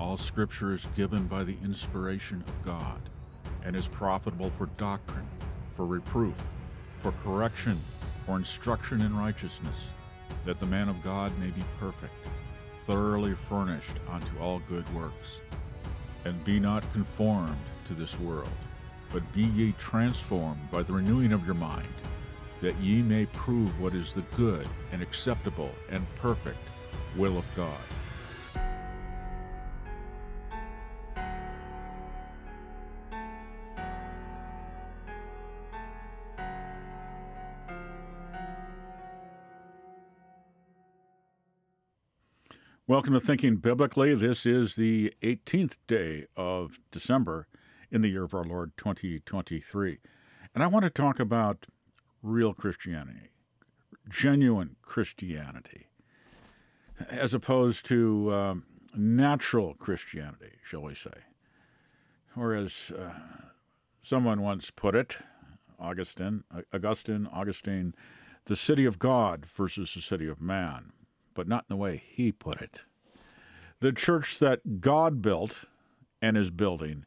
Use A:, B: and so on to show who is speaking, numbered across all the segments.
A: All scripture is given by the inspiration of God and is profitable for doctrine, for reproof, for correction, for instruction in righteousness, that the man of God may be perfect, thoroughly furnished unto all good works. And be not conformed to this world, but be ye transformed by the renewing of your mind, that ye may prove what is the good and acceptable and perfect will of God. Welcome to Thinking Biblically. This is the 18th day of December in the year of our Lord 2023. And I want to talk about real Christianity, genuine Christianity, as opposed to um, natural Christianity, shall we say. Or as uh, someone once put it, Augustine, Augustine, Augustine, the city of God versus the city of man but not in the way he put it. The church that God built and is building,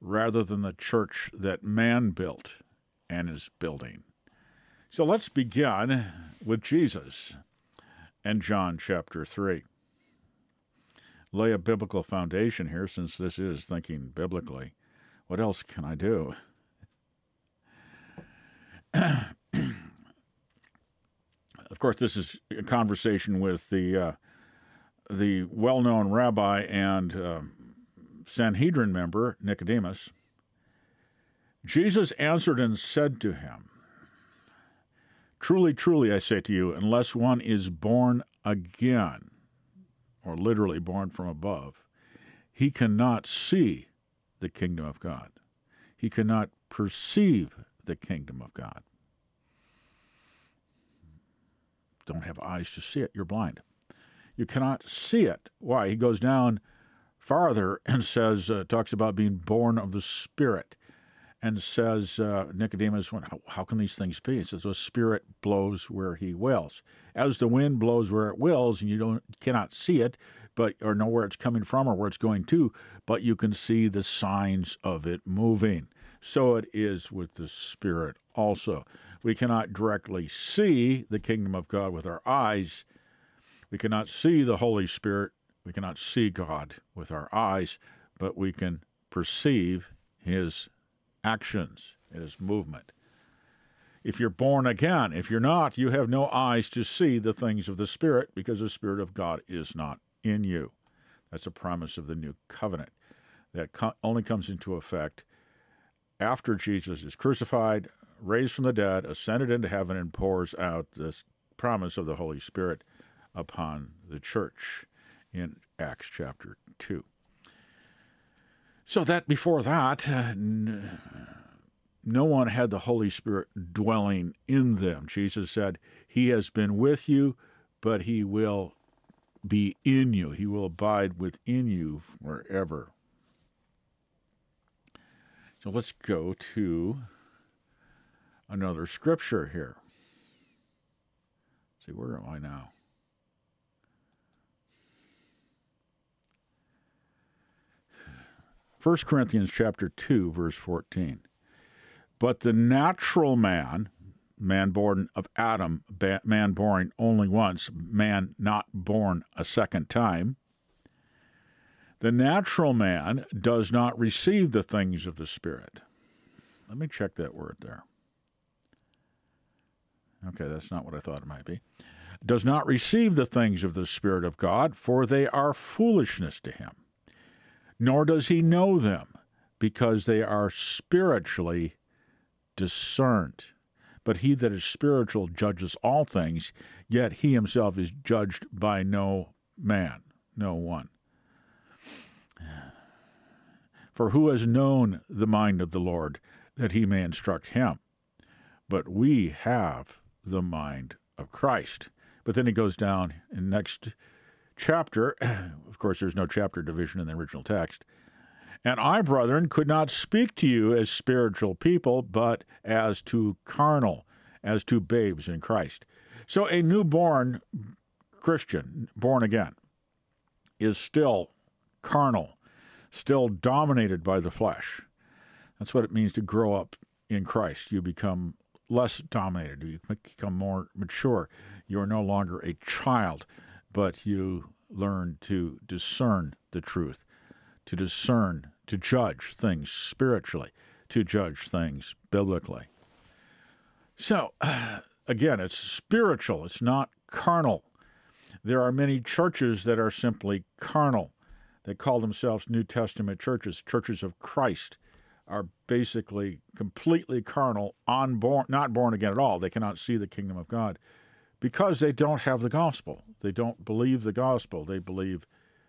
A: rather than the church that man built and is building. So let's begin with Jesus and John chapter 3. Lay a biblical foundation here since this is thinking biblically. What else can I do? of course, this is a conversation with the uh, the well-known rabbi and uh, Sanhedrin member Nicodemus. Jesus answered and said to him, Truly, truly, I say to you, unless one is born again, or literally born from above, he cannot see the kingdom of God. He cannot perceive the kingdom of God. don't have eyes to see it, you're blind. You cannot see it. Why? He goes down farther and says, uh, talks about being born of the Spirit, and says, uh, Nicodemus, how, how can these things be? He says, the Spirit blows where he wills. As the wind blows where it wills, and you don't cannot see it, but or know where it's coming from or where it's going to, but you can see the signs of it moving. So it is with the Spirit also. We cannot directly see the kingdom of God with our eyes. We cannot see the Holy Spirit. We cannot see God with our eyes, but we can perceive his actions, his movement. If you're born again, if you're not, you have no eyes to see the things of the Spirit because the Spirit of God is not in you. That's a promise of the new covenant that only comes into effect after Jesus is crucified, raised from the dead, ascended into heaven, and pours out this promise of the Holy Spirit upon the church in Acts chapter 2. So that before that, uh, no one had the Holy Spirit dwelling in them. Jesus said, He has been with you, but He will be in you. He will abide within you forever. So let's go to another scripture here. Let's see, where am I now? First Corinthians chapter 2 verse 14. But the natural man, man born of Adam, man born only once, man not born a second time, the natural man does not receive the things of the Spirit. Let me check that word there. Okay, that's not what I thought it might be. Does not receive the things of the Spirit of God, for they are foolishness to him. Nor does he know them, because they are spiritually discerned. But he that is spiritual judges all things, yet he himself is judged by no man, no one. For who has known the mind of the Lord that he may instruct him? But we have the mind of Christ. But then he goes down in next chapter. Of course, there's no chapter division in the original text. And I, brethren, could not speak to you as spiritual people, but as to carnal, as to babes in Christ. So a newborn Christian, born again, is still carnal, still dominated by the flesh. That's what it means to grow up in Christ. You become less dominated, you become more mature. You are no longer a child, but you learn to discern the truth, to discern, to judge things spiritually, to judge things biblically. So, again, it's spiritual, it's not carnal. There are many churches that are simply carnal. They call themselves New Testament churches, churches of Christ, are basically completely carnal, unborn, not born again at all. They cannot see the kingdom of God because they don't have the gospel. They don't believe the gospel. They believe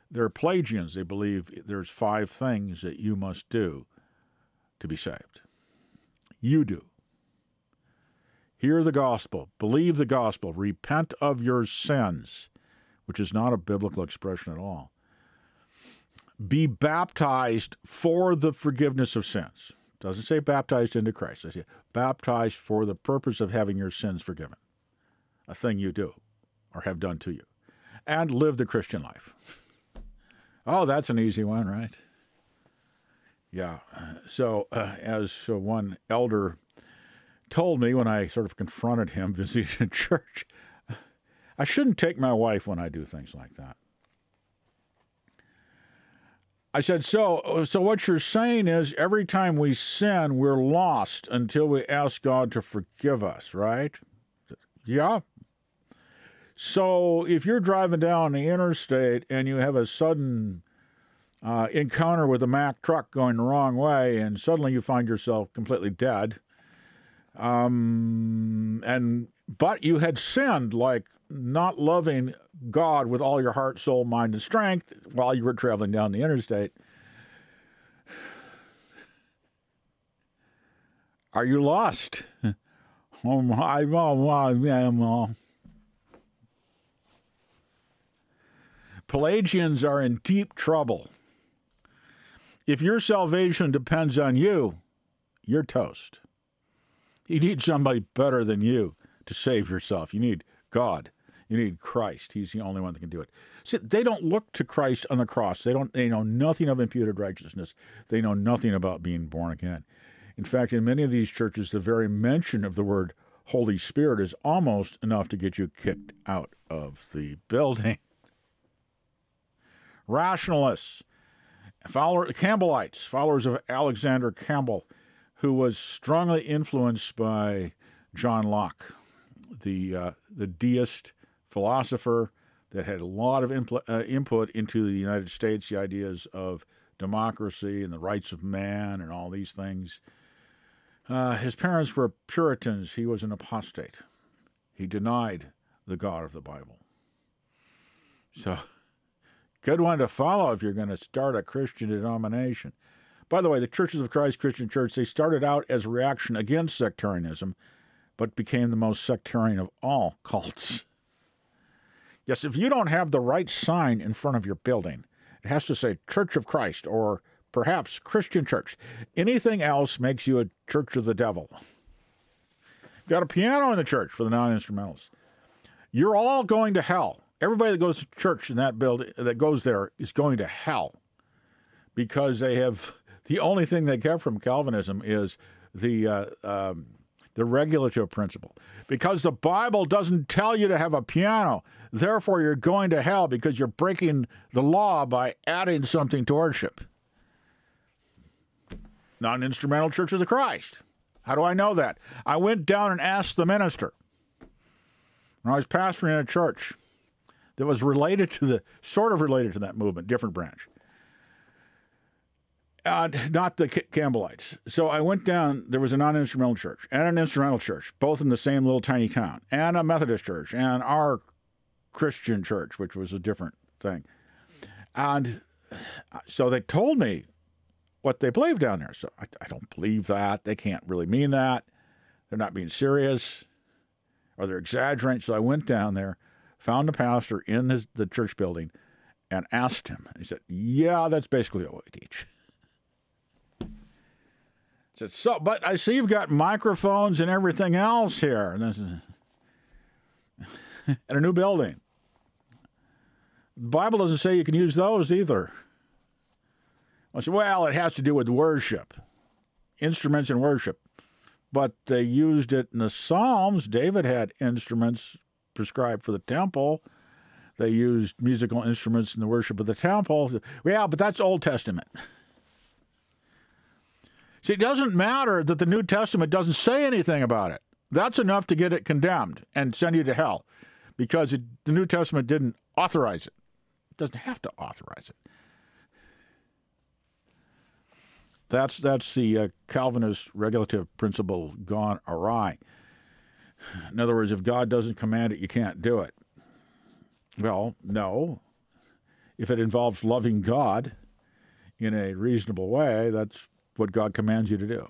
A: they're Pelagians. They believe there's five things that you must do to be saved. You do. Hear the gospel, believe the gospel, repent of your sins, which is not a biblical expression at all. Be baptized for the forgiveness of sins. Doesn't say baptized into Christ. It says baptized for the purpose of having your sins forgiven. A thing you do or have done to you. And live the Christian life. Oh, that's an easy one, right? Yeah. So, uh, as uh, one elder told me when I sort of confronted him visiting church, I shouldn't take my wife when I do things like that. I said, so, so what you're saying is every time we sin, we're lost until we ask God to forgive us, right? Yeah. So if you're driving down the interstate and you have a sudden uh, encounter with a Mack truck going the wrong way, and suddenly you find yourself completely dead, um, and but you had sinned like not loving God with all your heart, soul, mind, and strength while you were traveling down the interstate. Are you lost? oh my, oh my, Pelagians are in deep trouble. If your salvation depends on you, you're toast. You need somebody better than you to save yourself. You need God. You need Christ. He's the only one that can do it. See, they don't look to Christ on the cross. They don't. They know nothing of imputed righteousness. They know nothing about being born again. In fact, in many of these churches, the very mention of the word Holy Spirit is almost enough to get you kicked out of the building. Rationalists, follower, Campbellites, followers of Alexander Campbell, who was strongly influenced by John Locke, the uh, the deist philosopher that had a lot of impl- uh, input into the United States, the ideas of democracy and the rights of man and all these things. Uh, his parents were Puritans. He was an apostate. He denied the God of the Bible. So, good one to follow if you're going to start a Christian denomination. By the way, the Churches of Christ Christian Church, they started out as a reaction against sectarianism, but became the most sectarian of all cults. Yes, if you don't have the right sign in front of your building, it has to say Church of Christ or perhaps Christian Church. Anything else makes you a church of the devil. You've got a piano in the church for the non instrumentals. You're all going to hell. Everybody that goes to church in that building that goes there is going to hell because they have the only thing they get from Calvinism is the uh, um, the regulative principle. Because the Bible doesn't tell you to have a piano, therefore you're going to hell because you're breaking the law by adding something to worship. Non instrumental churches of Christ. How do I know that? I went down and asked the minister when I was pastoring in a church that was related to the, sort of related to that movement, different branch uh, not the Campbellites. So I went down. There was a non-instrumental church and an instrumental church, both in the same little tiny town, and a Methodist church and our Christian church, which was a different thing. And uh, so they told me what they believe down there. So I, I don't believe that. They can't really mean that. They're not being serious, or they're exaggerating. So I went down there, found a pastor in his, the church building, and asked him. He said, "Yeah, that's basically what we teach." Said, so, but I see you've got microphones and everything else here. And this is a new building. The Bible doesn't say you can use those either. I said, well, it has to do with worship, instruments in worship. But they used it in the Psalms. David had instruments prescribed for the temple. They used musical instruments in the worship of the temple. Yeah, but that's Old Testament. See, it doesn't matter that the New Testament doesn't say anything about it. That's enough to get it condemned and send you to hell because it, the New Testament didn't authorize it. It doesn't have to authorize it. That's that's the uh, Calvinist regulative principle gone awry. In other words, if God doesn't command it, you can't do it. Well, no. If it involves loving God in a reasonable way, that's what God commands you to do.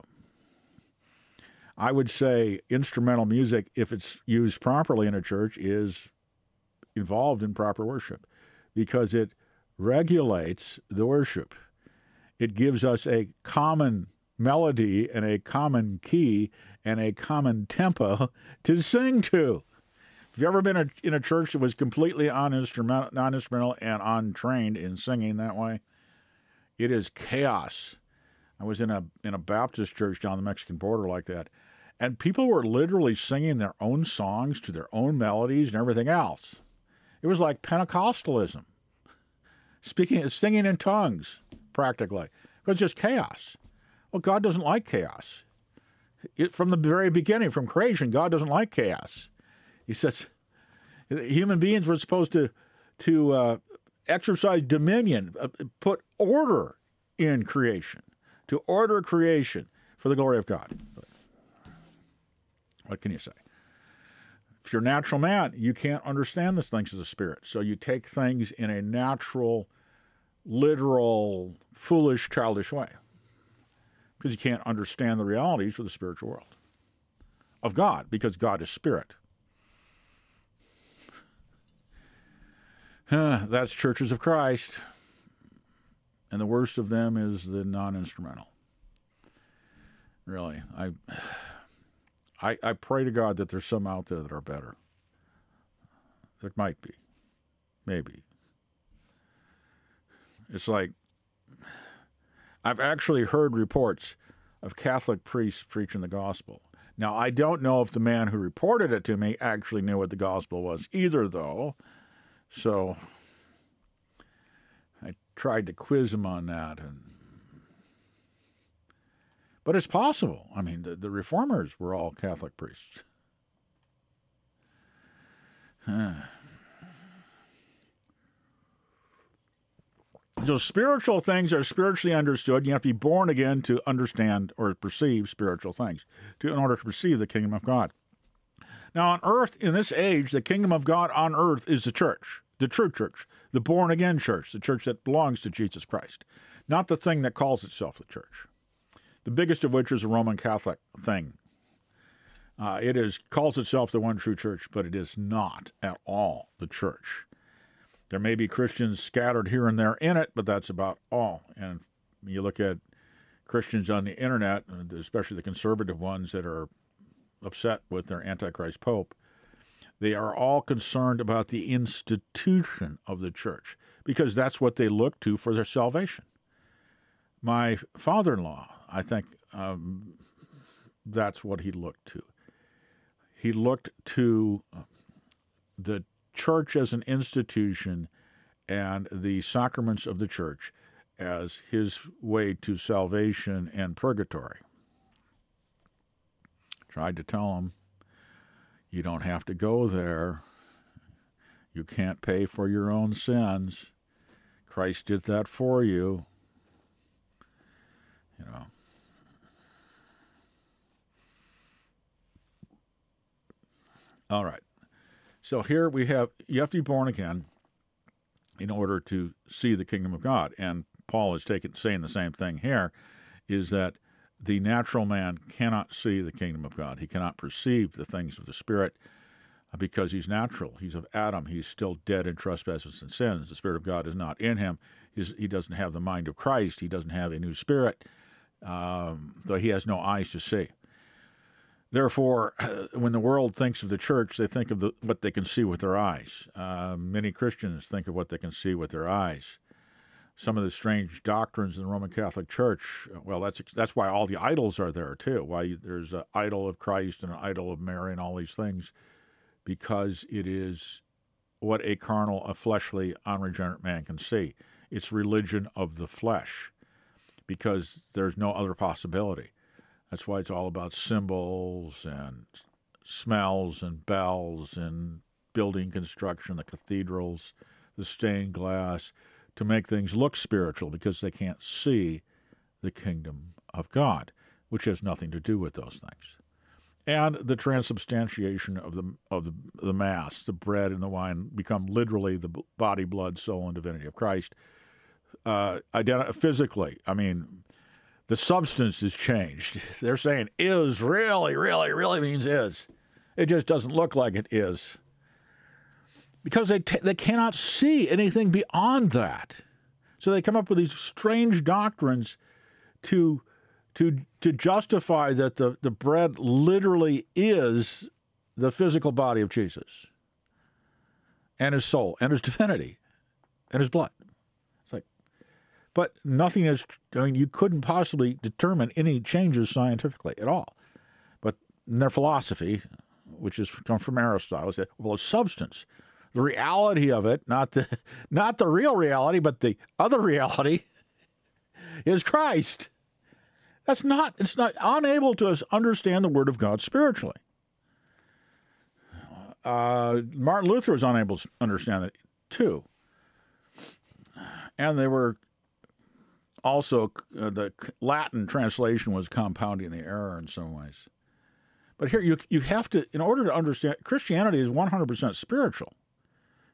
A: I would say instrumental music, if it's used properly in a church, is involved in proper worship because it regulates the worship it gives us a common melody and a common key and a common tempo to sing to. Have you ever been in a church that was completely non-instrumental, non-instrumental and untrained in singing that way? It is chaos. I was in a in a Baptist church down the Mexican border like that, and people were literally singing their own songs to their own melodies and everything else. It was like Pentecostalism, speaking, singing in tongues practically. It was just chaos. Well, God doesn't like chaos. It, from the very beginning, from creation, God doesn't like chaos. He says human beings were supposed to to uh, exercise dominion, uh, put order in creation, to order creation for the glory of God. What can you say? If you're a natural man, you can't understand the things of the Spirit. So you take things in a natural literal, foolish, childish way because you can't understand the realities of the spiritual world of God because God is spirit. That's churches of Christ. And the worst of them is the non instrumental. Really. I, I, I pray to God that there's some out there that are better. There might be. Maybe. It's like I've actually heard reports of Catholic priests preaching the gospel. Now, I don't know if the man who reported it to me actually knew what the gospel was either, though. So I tried to quiz him on that. And, but it's possible. I mean, the, the reformers were all Catholic priests. So spiritual things are spiritually understood. You have to be born again to understand or perceive spiritual things, to, in order to perceive the kingdom of God. Now, on earth, in this age, the kingdom of God on earth is the church, the true church, the born again church, the church that belongs to Jesus Christ, not the thing that calls itself the church. The biggest of which is a Roman Catholic thing. Uh, it is calls itself the one true church, but it is not at all the church. There may be Christians scattered here and there in it, but that's about all. And you look at Christians on the internet, especially the conservative ones that are upset with their Antichrist Pope, they are all concerned about the institution of the church because that's what they look to for their salvation. My father in law, I think um, that's what he looked to. He looked to the church as an institution and the sacraments of the church as his way to salvation and purgatory. Tried to tell him, you don't have to go there. You can't pay for your own sins. Christ did that for you. You know. All right. So here we have you have to be born again in order to see the kingdom of God. And Paul is taking saying the same thing here is that the natural man cannot see the kingdom of God. He cannot perceive the things of the spirit because he's natural. He's of Adam. He's still dead in trespasses and sins. The Spirit of God is not in him. He's, he doesn't have the mind of Christ. He doesn't have a new spirit, um, though he has no eyes to see. Therefore, when the world thinks of the church, they think of the, what they can see with their eyes. Uh, many Christians think of what they can see with their eyes. some of the strange doctrines in the Roman Catholic Church. Well, that's that's why all the idols are there too. Why there's an idol of Christ and an idol of Mary and all these things, because it is what a carnal, a fleshly, unregenerate man can see. It's religion of the flesh, because there's no other possibility. That's why it's all about symbols and smells and bells and building construction, the cathedrals, the stained glass to make things look spiritual because they can't see the kingdom of God, which has nothing to do with those things. And the transubstantiation of the of the, the mass, the bread and the wine become literally the body, blood, soul, and divinity of Christ. Uh, identi- physically, I mean, the substance has changed. They're saying is really, really, really means is. It just doesn't look like it is because they, they cannot see anything beyond that. So they come up with these strange doctrines to, to, to justify that the, the bread literally is the physical body of Jesus and his soul and his divinity and his blood. But nothing is, I mean, you couldn't possibly determine any changes scientifically at all. But their philosophy, which is come from Aristotle, said, well, it's substance the reality of it, not the not the real reality, but the other reality is Christ. That's not it's not unable to understand the word of God spiritually. Uh, Martin Luther was unable to understand it too, and they were also uh, the Latin translation was compounding the error in some ways. But here you you have to in order to understand Christianity is 100% spiritual.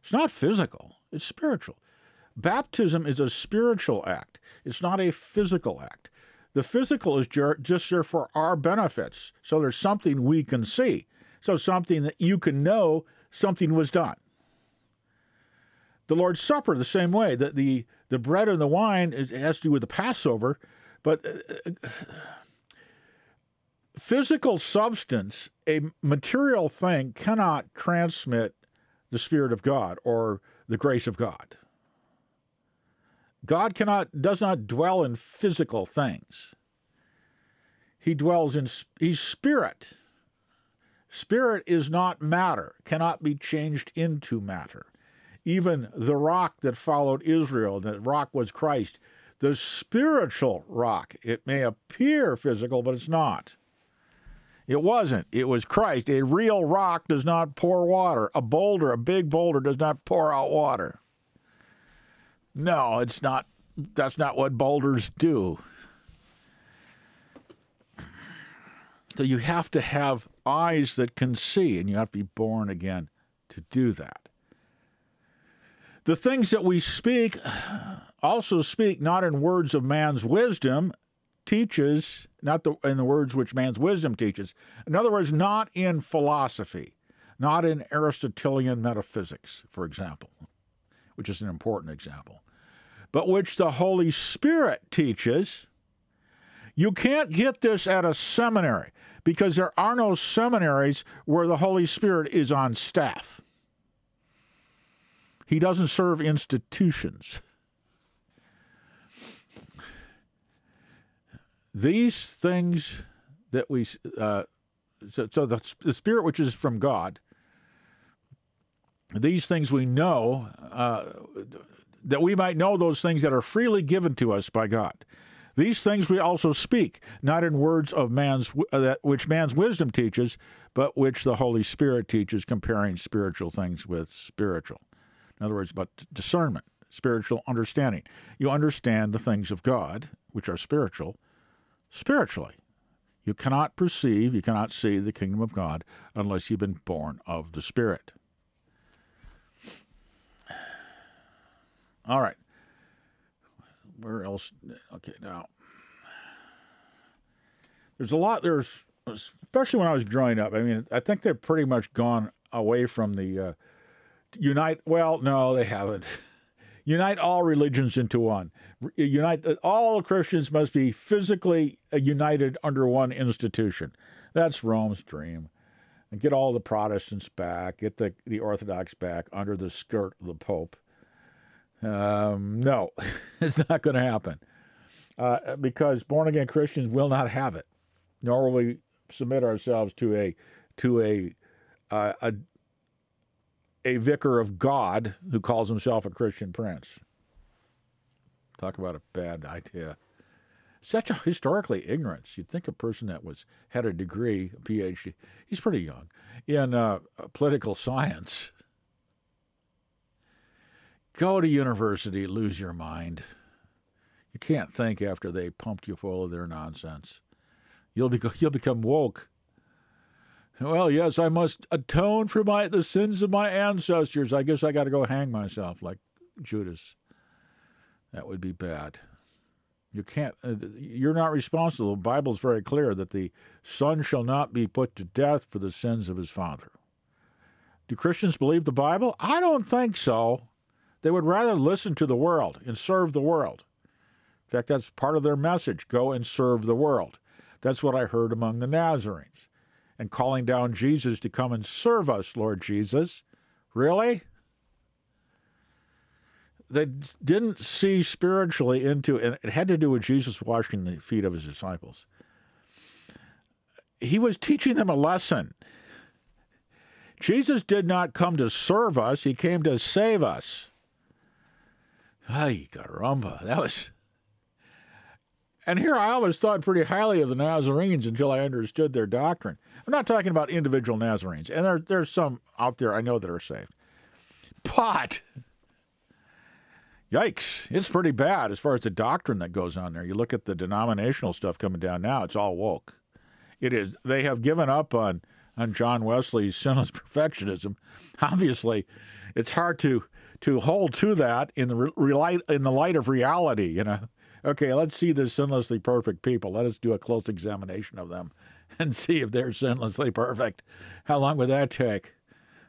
A: It's not physical, it's spiritual. Baptism is a spiritual act, it's not a physical act. The physical is just there for our benefits. So there's something we can see. So something that you can know something was done. The Lord's Supper, the same way. that the, the bread and the wine is, has to do with the Passover, but uh, uh, physical substance, a material thing, cannot transmit the Spirit of God or the grace of God. God cannot does not dwell in physical things. He dwells in he's spirit. Spirit is not matter, cannot be changed into matter. Even the rock that followed Israel, that rock was Christ, the spiritual rock. It may appear physical, but it's not. It wasn't. It was Christ. A real rock does not pour water. A boulder, a big boulder, does not pour out water. No, it's not. That's not what boulders do. So you have to have eyes that can see, and you have to be born again to do that. The things that we speak also speak not in words of man's wisdom teaches, not the, in the words which man's wisdom teaches. In other words, not in philosophy, not in Aristotelian metaphysics, for example, which is an important example, but which the Holy Spirit teaches. You can't get this at a seminary because there are no seminaries where the Holy Spirit is on staff. He doesn't serve institutions. these things that we uh, so, so the, the spirit which is from god these things we know uh, that we might know those things that are freely given to us by god these things we also speak not in words of man's uh, that which man's wisdom teaches but which the holy spirit teaches comparing spiritual things with spiritual in other words but discernment spiritual understanding you understand the things of god which are spiritual spiritually. You cannot perceive, you cannot see the kingdom of God unless you've been born of the Spirit. All right. Where else? Okay, now. There's a lot, there's, especially when I was growing up, I mean, I think they've pretty much gone away from the uh, unite. Well, no, they haven't. unite all religions into one. Unite all Christians must be physically uh, united under one institution. That's Rome's dream. And get all the Protestants back, get the, the Orthodox back under the skirt of the Pope. Um, no, it's not going to happen uh, because born again Christians will not have it, nor will we submit ourselves to a to a uh, a a vicar of God who calls himself a Christian prince. Talk about a bad idea. Such a historically ignorance. You'd think a person that was had a degree, a PhD, he's pretty young, in uh, political science. Go to university, lose your mind. You can't think after they pumped you full of their nonsense. You'll, be, you'll become woke. Well, yes, I must atone for my the sins of my ancestors. I guess I got to go hang myself like Judas. That would be bad. You can't. Uh, you're not responsible. The Bible's very clear that the son shall not be put to death for the sins of his father. Do Christians believe the Bible? I don't think so. They would rather listen to the world and serve the world. In fact, that's part of their message go and serve the world. That's what I heard among the Nazarenes. And calling down Jesus to come and serve us, Lord Jesus. Really? They didn't see spiritually into and it had to do with Jesus washing the feet of his disciples. He was teaching them a lesson. Jesus did not come to serve us, he came to save us. Ay, caramba. That was and here I always thought pretty highly of the Nazarenes until I understood their doctrine. I'm not talking about individual Nazarenes, and there, there's some out there I know that are saved. But, yikes, it's pretty bad as far as the doctrine that goes on there. You look at the denominational stuff coming down now, it's all woke. It is. They have given up on, on John Wesley's sinless perfectionism. Obviously, it's hard to to hold to that in the re- in the light of reality, you know okay, let's see the sinlessly perfect people. Let us do a close examination of them and see if they're sinlessly perfect. How long would that take?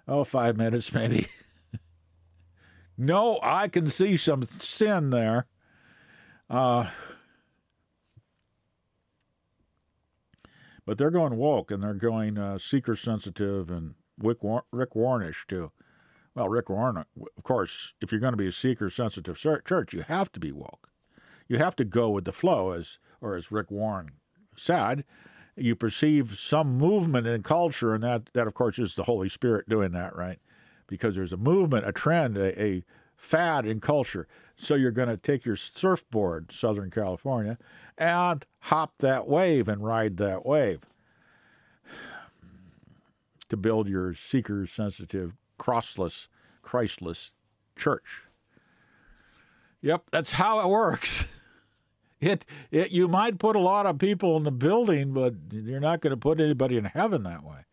A: Oh, five minutes maybe. no, I can see some sin there. Uh, but they're going woke and they're going uh, seeker sensitive and Rick, War- Rick Warnish too. Well, Rick Warren, of course, if you're going to be a seeker sensitive church, you have to be woke you have to go with the flow, as or as Rick Warren said. You perceive some movement in culture, and that that of course is the Holy Spirit doing that, right? Because there's a movement, a trend, a, a fad in culture. So you're going to take your surfboard, Southern California, and hop that wave and ride that wave to build your seeker sensitive, crossless, Christless church. Yep, that's how it works. It, it you might put a lot of people in the building, but you're not going to put anybody in heaven that way.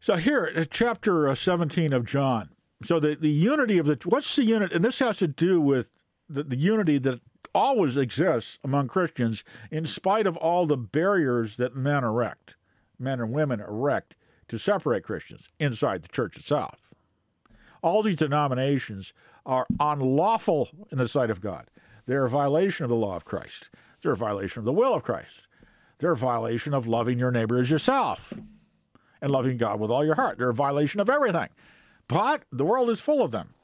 A: So here, uh, chapter uh, 17 of John. So the, the unity of the what's the unit, and this has to do with the, the unity that always exists among Christians, in spite of all the barriers that men erect, men and women erect to separate Christians inside the church itself. All these denominations are unlawful in the sight of God. They're a violation of the law of Christ. They're a violation of the will of Christ. They're a violation of loving your neighbor as yourself and loving God with all your heart. They're a violation of everything. But the world is full of them,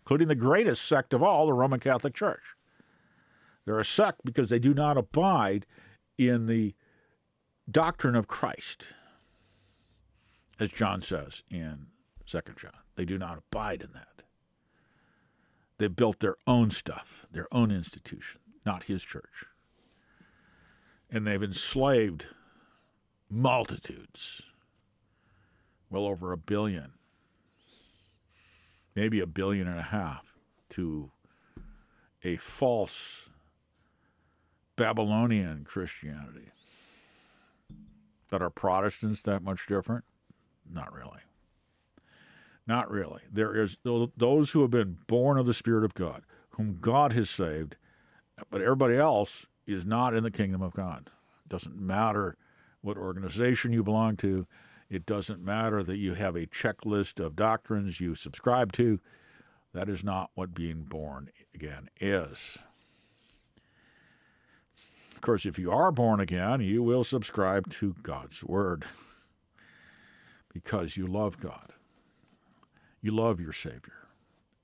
A: including the greatest sect of all, the Roman Catholic Church. They're a sect because they do not abide in the doctrine of Christ, as John says in 2 John. They do not abide in that. They built their own stuff, their own institution, not his church. And they've enslaved multitudes, well over a billion, maybe a billion and a half, to a false Babylonian Christianity. But are Protestants that much different? Not really. Not really. There is those who have been born of the Spirit of God, whom God has saved, but everybody else is not in the kingdom of God. It doesn't matter what organization you belong to. It doesn't matter that you have a checklist of doctrines you subscribe to. That is not what being born again is. Of course, if you are born again, you will subscribe to God's Word because you love God. You love your Savior.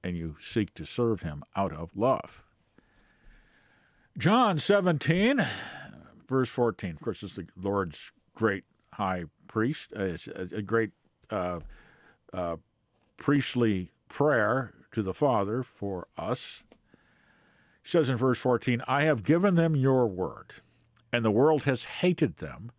A: and you seek to serve him out of love. John 17, verse 14. Of course, is the Lord's great high priest, uh, it's a great uh, uh, priestly prayer to the Father for us. He says in verse 14, I have given them your word, and the world has hated them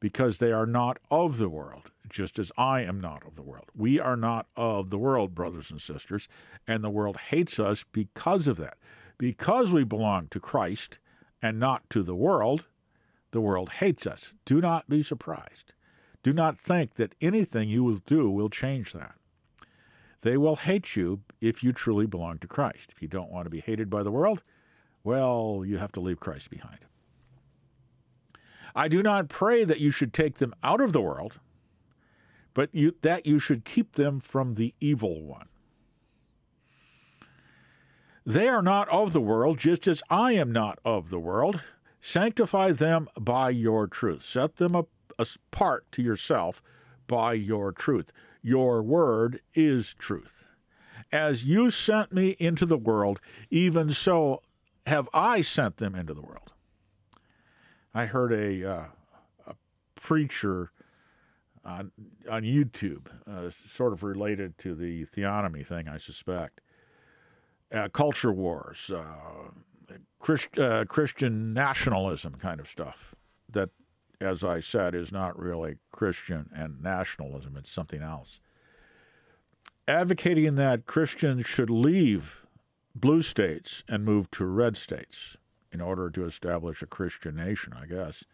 A: because they are not of the world, just as I am not of the world. We are not of the world, brothers and sisters, and the world hates us because of that. Because we belong to Christ and not to the world, the world hates us. Do not be surprised. Do not think that anything you will do will change that. They will hate you if you truly belong to Christ. If you don't want to be hated by the world, well, you have to leave Christ behind. I do not pray that you should take them out of the world, but you, that you should keep them from the evil one. They are not of the world, just as I am not of the world. Sanctify them by your truth. Set them apart to yourself by your truth. Your word is truth. As you sent me into the world, even so have I sent them into the world. I heard a, uh, a preacher on, on YouTube, uh, sort of related to the theonomy thing, I suspect. Uh, culture wars, uh, Christ, uh, Christian nationalism kind of stuff that as I said, is not really Christian and nationalism, it's something else. Advocating that Christians should leave blue states and move to red states in order to establish a Christian nation, I guess.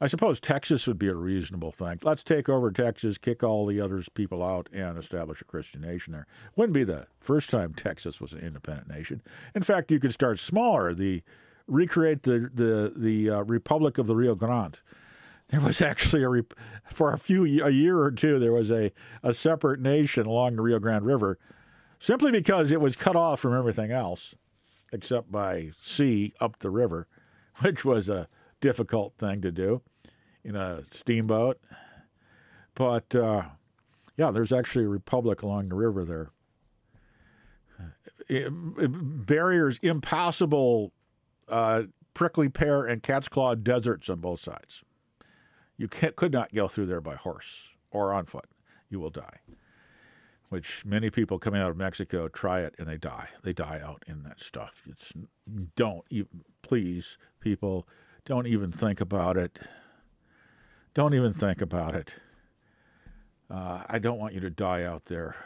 A: I suppose Texas would be a reasonable thing. Let's take over Texas, kick all the other people out, and establish a Christian nation there. Wouldn't be the first time Texas was an independent nation. In fact, you could start smaller. The recreate the the the uh, Republic of the Rio Grande. There was actually a rep- for a few a year or two there was a a separate nation along the Rio Grande River, simply because it was cut off from everything else, except by sea up the river, which was a difficult thing to do in a steamboat. But uh, yeah, there's actually a republic along the river there. It, it, barriers, impossible uh, prickly pear and cat's claw deserts on both sides. You could not go through there by horse or on foot. You will die. Which many people coming out of Mexico try it and they die. They die out in that stuff. It's don't even please people don't even think about it. Don't even think about it. Uh, I don't want you to die out there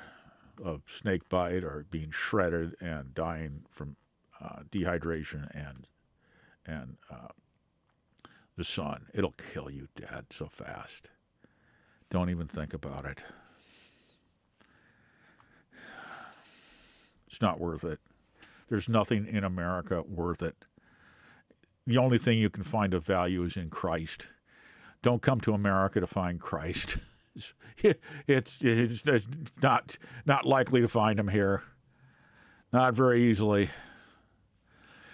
A: of snake bite or being shredded and dying from uh, dehydration and and uh, the sun. It'll kill you dead so fast. Don't even think about it. It's not worth it. There's nothing in America worth it. The only thing you can find of value is in Christ. Don't come to America to find Christ. It's, it's, it's not not likely to find him here. Not very easily.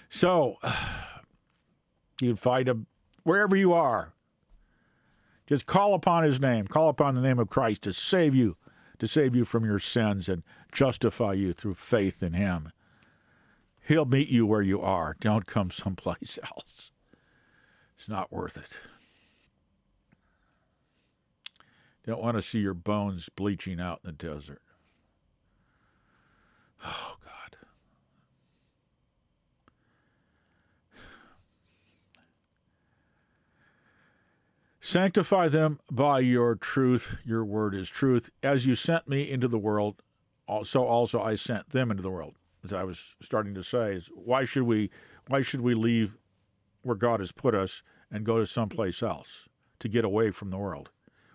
A: So you find him wherever you are. Just call upon his name. Call upon the name of Christ to save you, to save you from your sins and justify you through faith in him. He'll meet you where you are. Don't come someplace else. It's not worth it. Don't want to see your bones bleaching out in the desert. Oh, God. Sanctify them by your truth. Your word is truth. As you sent me into the world, so also I sent them into the world. As I was starting to say, is why should we why should we leave where God has put us and go to someplace else to get away from the world?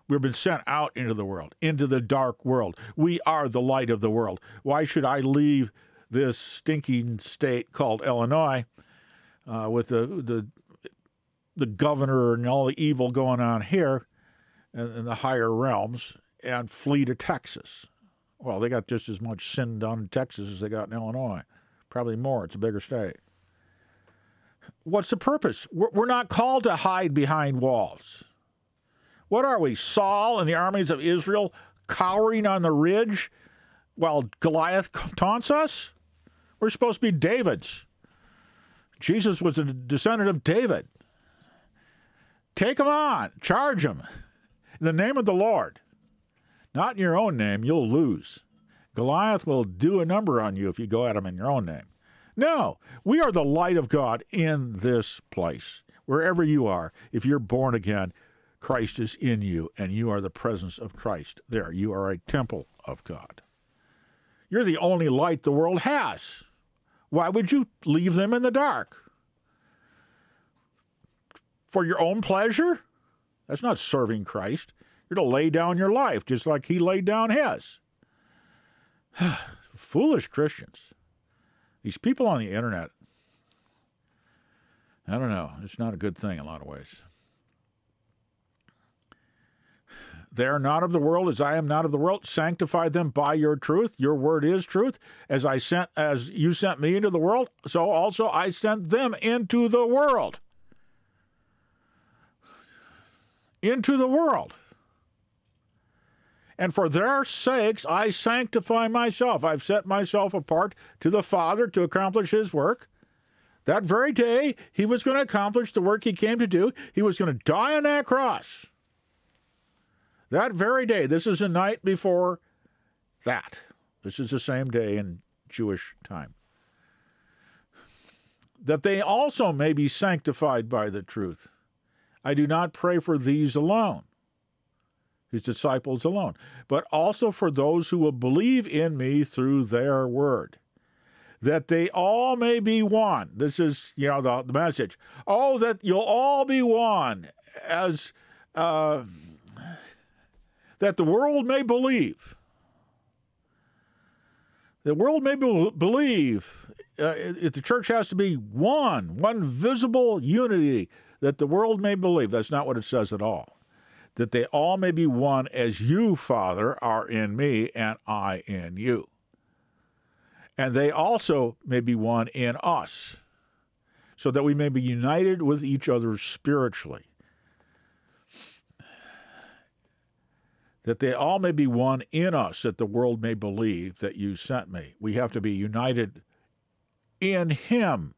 A: We've been sent out into the world, into the dark world. We are the light of the world. Why should I leave this stinking state called Illinois uh, with the, the the governor and all the evil going on here in, in the higher realms and flee to Texas? Well, they got just as much sin done in Texas as they got in Illinois. Probably more. It's a bigger state. What's the purpose? We're not called to hide behind walls. What are we, Saul and the armies of Israel cowering on the ridge while Goliath taunts us? We're supposed to be David's. Jesus was a descendant of David. Take him on, charge him. In the name of the Lord. Not in your own name, you'll lose. Goliath will do a number on you if you go at him in your own name. No, we are the light of God in this place. Wherever you are, if you're born again, Christ is in you, and you are the presence of Christ there. You are a temple of God. You're the only light the world has. Why would you leave them in the dark? For your own pleasure? That's not serving Christ. You're to lay down your life just like he laid down his. Foolish Christians. These people on the internet, I don't know. It's not a good thing in a lot of ways. They are not of the world as I am not of the world. Sanctify them by your truth. Your word is truth. As I sent as you sent me into the world, so also I sent them into the world. Into the world. And for their sakes I sanctify myself. I've set myself apart to the Father to accomplish his work. That very day, he was going to accomplish the work he came to do. He was going to die on that cross. That very day, this is the night before that. This is the same day in Jewish time. That they also may be sanctified by the truth. I do not pray for these alone, his disciples alone, but also for those who will believe in me through their word. That they all may be one. This is, you know, the, the message. Oh, that you'll all be one as. Uh, that the world may believe. The world may be- believe uh, if the church has to be one, one visible unity, that the world may believe. That's not what it says at all. That they all may be one as you, Father, are in me and I in you. And they also may be one in us, so that we may be united with each other spiritually. that they all may be one in us, that the world may believe that you sent me. We have to be united in Him.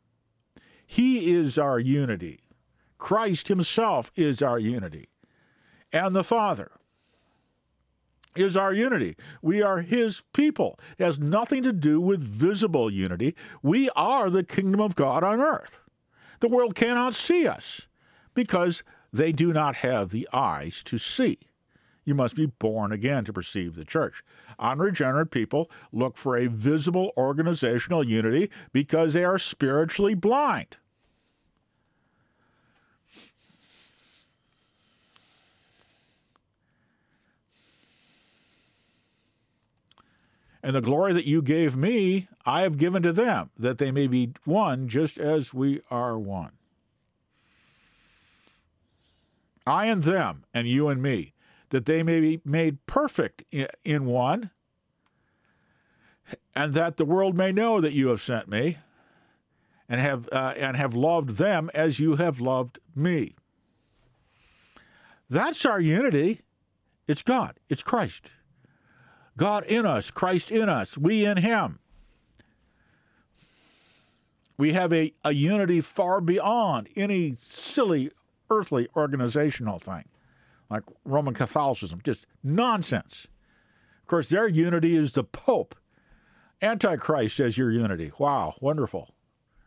A: He is our unity. Christ Himself is our unity. And the Father is our unity. We are His people. It has nothing to do with visible unity. We are the kingdom of God on earth. The world cannot see us because they do not have the eyes to see. You must be born again to perceive the church. Unregenerate people look for a visible organizational unity because they are spiritually blind. And the glory that you gave me, I have given to them, that they may be one just as we are one. I and them, and you and me that they may be made perfect in one, and that the world may know that you have sent me, and have uh, and have loved them as you have loved me. That's our unity. It's God. It's Christ. God in us, Christ in us, we in Him. We have a, a unity far beyond any silly earthly organizational thing like Roman Catholicism. Just nonsense. Of course, their unity is the Pope. Antichrist says your unity. Wow, wonderful.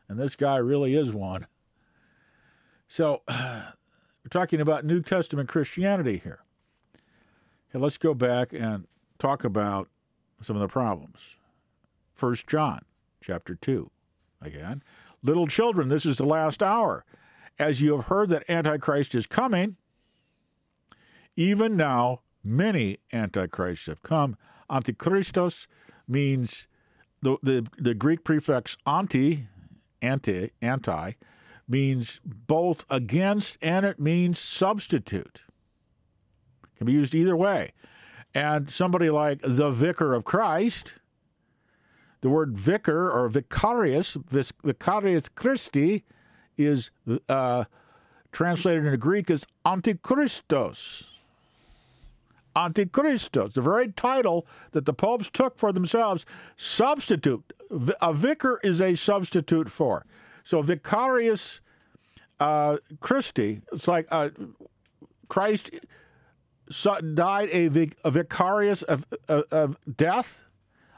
A: And this guy really is one. So, we're talking about New Testament Christianity here. Okay, let's go back and talk about some of the problems. First John chapter 2. Again, little children, this is the last hour. As you have heard that Antichrist is coming, even now, many antichrists have come. Antichristos means the, the, the Greek prefix anti, anti, anti, means both against and it means substitute. Can be used either way. And somebody like the vicar of Christ, the word vicar or vicarius, vicarius Christi, is uh, translated into Greek as antichristos Antichristos, the very title that the popes took for themselves, substitute. A vicar is a substitute for. So vicarius uh, Christi, it's like uh, Christ died a, vic- a vicarious of, of, of death,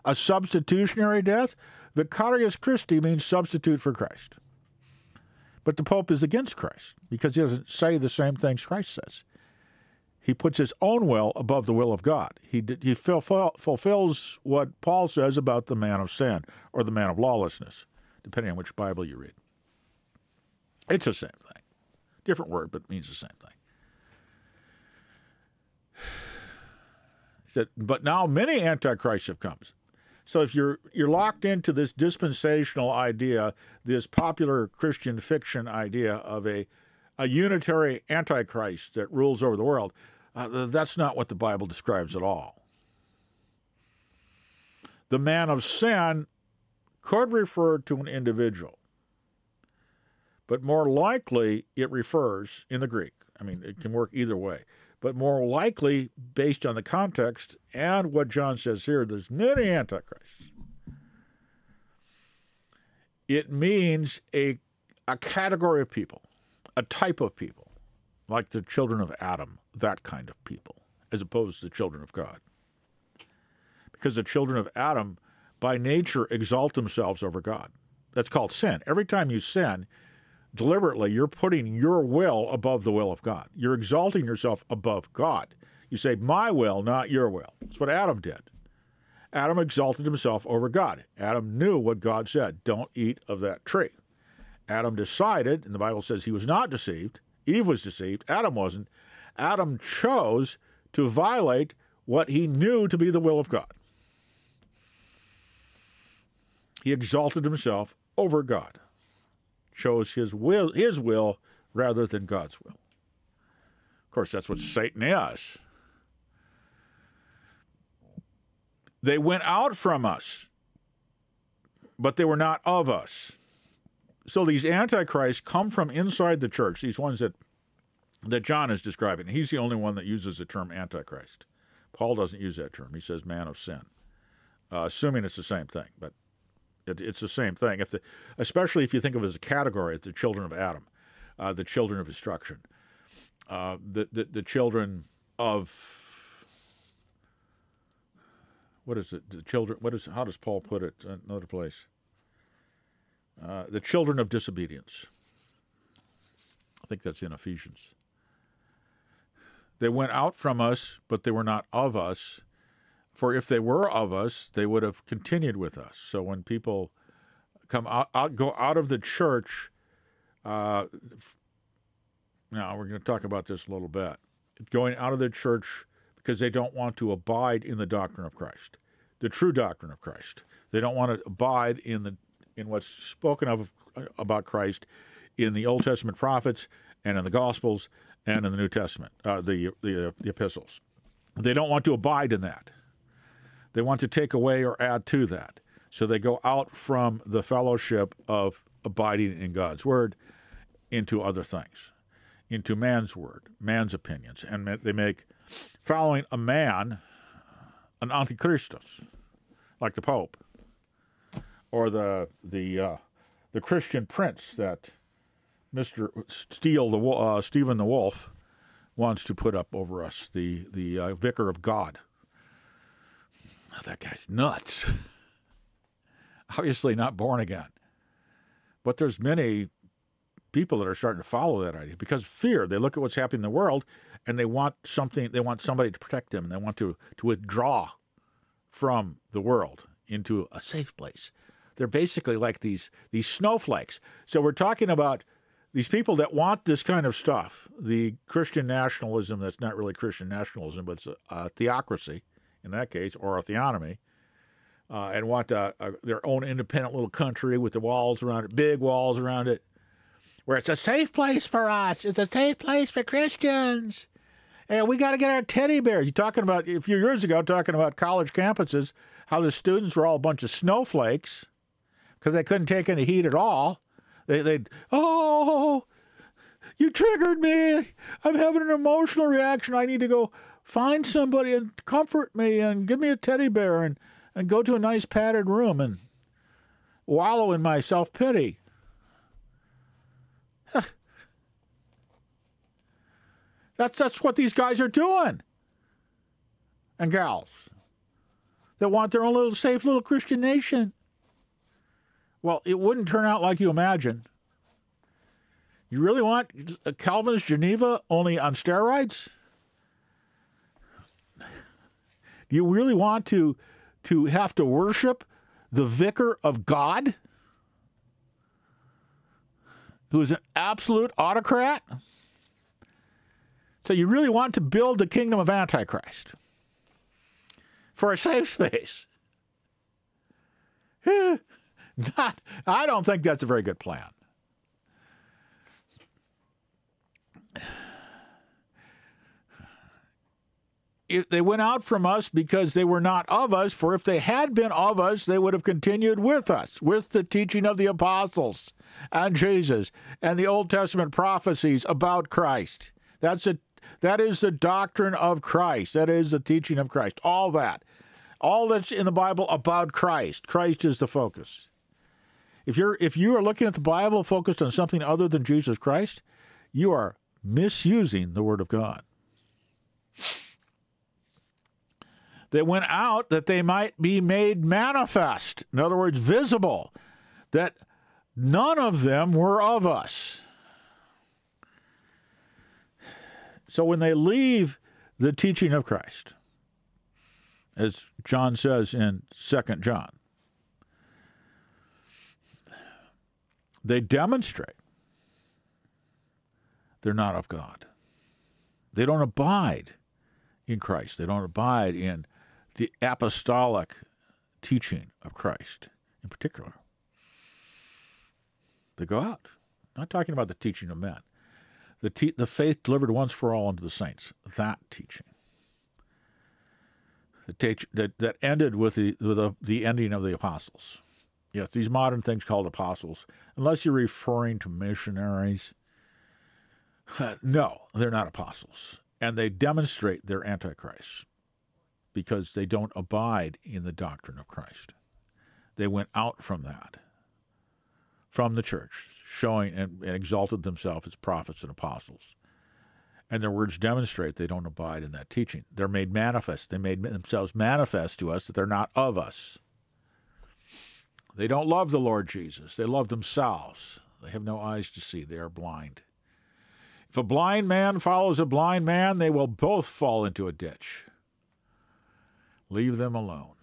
A: a substitutionary death. Vicarius Christi means substitute for Christ. But the Pope is against Christ because he doesn't say the same things Christ says. He puts his own will above the will of God. He, he fulfill, fulfills what Paul says about the man of sin or the man of lawlessness, depending on which Bible you read. It's the same thing. Different word, but means the same thing. He said, but now many antichrists have come. So if you're you're locked into this dispensational idea, this popular Christian fiction idea of a a unitary antichrist that rules over the world, uh, that's not what the Bible describes at all. The man of sin could refer to an individual, but more likely it refers in the Greek. I mean, it can work either way but more likely, based on the context and what John says here, there's many antichrists. It means a, a category of people, a type of people, like the children of Adam, that kind of people, as opposed to the children of God. Because the children of Adam, by nature, exalt themselves over God. That's called sin. Every time you sin, deliberately, you're putting your will above the will of God. You're exalting yourself above God. You say, My will, not your will. That's what Adam did. Adam exalted himself over God. Adam knew what God said don't eat of that tree. Adam decided, and the Bible says he was not deceived. Eve was deceived. Adam wasn't. Adam chose to violate what he knew to be the will of God. He exalted himself over God chose his will, his will rather than God's will. Of course, that's what Satan is. They went out from us, but they were not of us. So these antichrists come from inside the church, these ones that that John is describing. He's the only one that uses the term antichrist. Paul doesn't use that term. He says man of sin, uh, assuming it's the same thing. But it, it's the same thing. If the, especially if you think of it as a category, the children of Adam, uh, the children of destruction, uh, the, the the children of what is it? The children. What is? How does Paul put it? Another place. Uh, the children of disobedience. I think that's in Ephesians. They went out from us, but they were not of us. For if they were of us, they would have continued with us. So when people come out, out go out of the church, uh, now we're going to talk about this a little bit. Going out of the church because they don't want to abide in the doctrine of Christ, the true doctrine of Christ. They don't want to abide in the in what's spoken of about Christ in the Old Testament prophets and in the Gospels and in the New Testament, uh, the, the the epistles. They don't want to abide in that. They want to take away or add to that. So they go out from the fellowship of abiding in God's word into other things, into man's word, man's opinions. And they make following a man an antichristos, like the Pope, or the, the, uh, the Christian prince that Mr. Steele, the, uh, Stephen the Wolf wants to put up over us, the, the uh, vicar of God. Oh, that guy's nuts. Obviously not born again. But there's many people that are starting to follow that idea because fear. They look at what's happening in the world and they want something they want somebody to protect them and they want to, to withdraw from the world into a safe place. They're basically like these these snowflakes. So we're talking about these people that want this kind of stuff, the Christian nationalism that's not really Christian nationalism, but it's a, a theocracy in that case, or a theonomy, uh, and want a, a, their own independent little country with the walls around it, big walls around it, where it's a safe place for us. It's a safe place for Christians. And we got to get our teddy bears. You're talking about a few years ago, talking about college campuses, how the students were all a bunch of snowflakes because they couldn't take any heat at all. They, they'd, oh, you triggered me. I'm having an emotional reaction. I need to go find somebody and comfort me and give me a teddy bear and, and go to a nice padded room and wallow in my self pity. that's that's what these guys are doing. And gals that want their own little safe little Christian nation. Well, it wouldn't turn out like you imagine. You really want a Geneva only on steroids? Do you really want to to have to worship the vicar of God? Who is an absolute autocrat? So you really want to build the kingdom of Antichrist for a safe space. Not, I don't think that's a very good plan. If they went out from us because they were not of us, for if they had been of us, they would have continued with us, with the teaching of the apostles and Jesus and the Old Testament prophecies about Christ. That's a that is the doctrine of Christ. That is the teaching of Christ. All that. All that's in the Bible about Christ. Christ is the focus. If you're if you are looking at the Bible focused on something other than Jesus Christ, you are misusing the word of God. They went out that they might be made manifest. In other words, visible. That none of them were of us. So when they leave the teaching of Christ, as John says in 2 John, they demonstrate they're not of God. They don't abide in Christ. They don't abide in the apostolic teaching of Christ in particular. They go out. not talking about the teaching of men. The, te- the faith delivered once for all unto the saints. That teaching. The teach- that, that ended with, the, with the, the ending of the apostles. Yes, these modern things called apostles, unless you're referring to missionaries, no, they're not apostles. And they demonstrate their antichrist because they don't abide in the doctrine of Christ. They went out from that, from the church, showing and, and exalted themselves as prophets and apostles. And their words demonstrate they don't abide in that teaching. They're made manifest. They made themselves manifest to us that they're not of us. They don't love the Lord Jesus. They love themselves. They have no eyes to see. They are blind. If a blind man follows a blind man, they will both fall into a ditch. Leave them alone.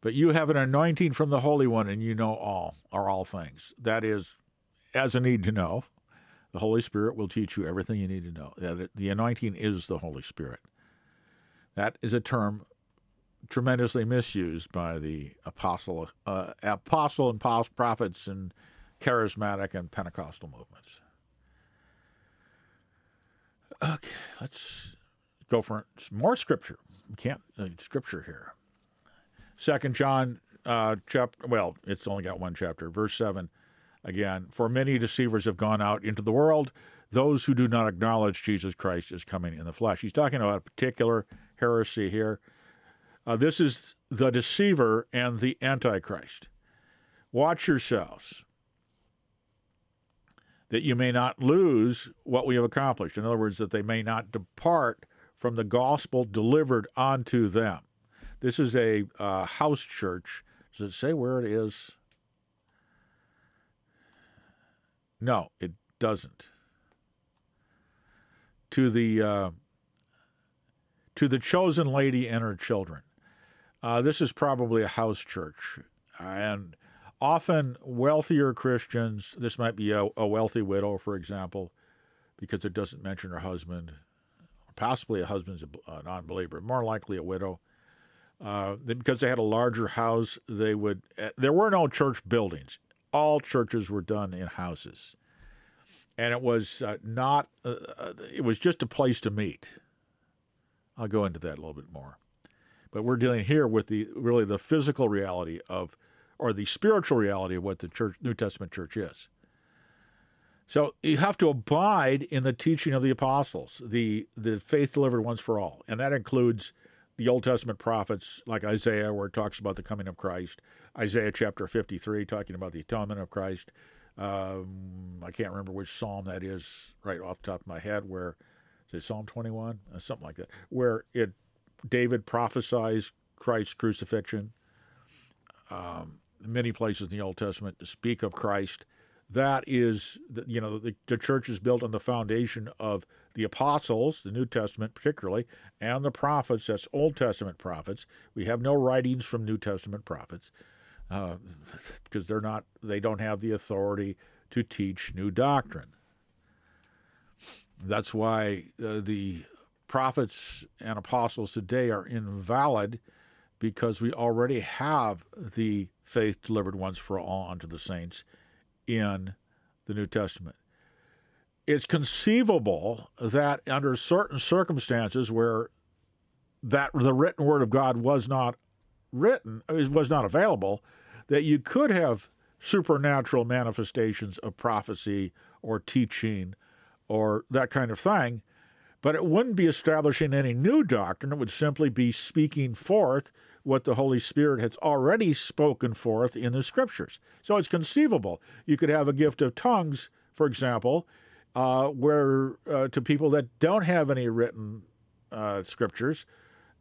A: But you have an anointing from the Holy One, and you know all, are all things. That is, as a need to know. The Holy Spirit will teach you everything you need to know. The anointing is the Holy Spirit. That is a term tremendously misused by the apostle, uh, apostle and prophets and charismatic and Pentecostal movements. Okay, let's go for more scripture. We can't uh, scripture here. Second John uh, chapter. Well, it's only got one chapter. Verse seven. Again, for many deceivers have gone out into the world. Those who do not acknowledge Jesus Christ is coming in the flesh. He's talking about a particular heresy here. Uh, this is the deceiver and the antichrist. Watch yourselves that you may not lose what we have accomplished. In other words, that they may not depart from the gospel delivered unto them. This is a uh, house church. Does it say where it is? No, it doesn't. To the uh, to the chosen lady and her children. Uh, this is probably a house church, and often wealthier Christians. This might be a, a wealthy widow, for example, because it doesn't mention her husband. Possibly a husband's a, non-believer. More likely a widow uh, because they had a larger house, they would. Uh, there were no church buildings. All churches were done in houses, and it was uh, not. Uh, uh, it was just a place to meet. I'll go into that a little bit more, but we're dealing here with the really the physical reality of, or the spiritual reality of what the church, New Testament church is. So you have to abide in the teaching of the apostles, the the faith delivered once for all, and that includes the Old Testament prophets like Isaiah, where it talks about the coming of Christ. Isaiah chapter 53, talking about the atonement of Christ. Um, I can't remember which psalm that is right off the top of my head. Where it Psalm 21, uh, something like that, where it David prophesies Christ's crucifixion. Um, many places in the Old Testament speak of Christ. That is, you know, the, the church is built on the foundation of the apostles, the New Testament particularly, and the prophets. That's Old Testament prophets. We have no writings from New Testament prophets uh, because they're not, they don't have the authority to teach new doctrine. That's why uh, the prophets and apostles today are invalid because we already have the faith delivered once for all unto the saints in the New Testament. It's conceivable that under certain circumstances where that the written word of God was not written was not available, that you could have supernatural manifestations of prophecy or teaching or that kind of thing, but it wouldn't be establishing any new doctrine. It would simply be speaking forth what the Holy Spirit has already spoken forth in the Scriptures. So it's conceivable. You could have a gift of tongues, for example, uh, where uh, to people that don't have any written uh, Scriptures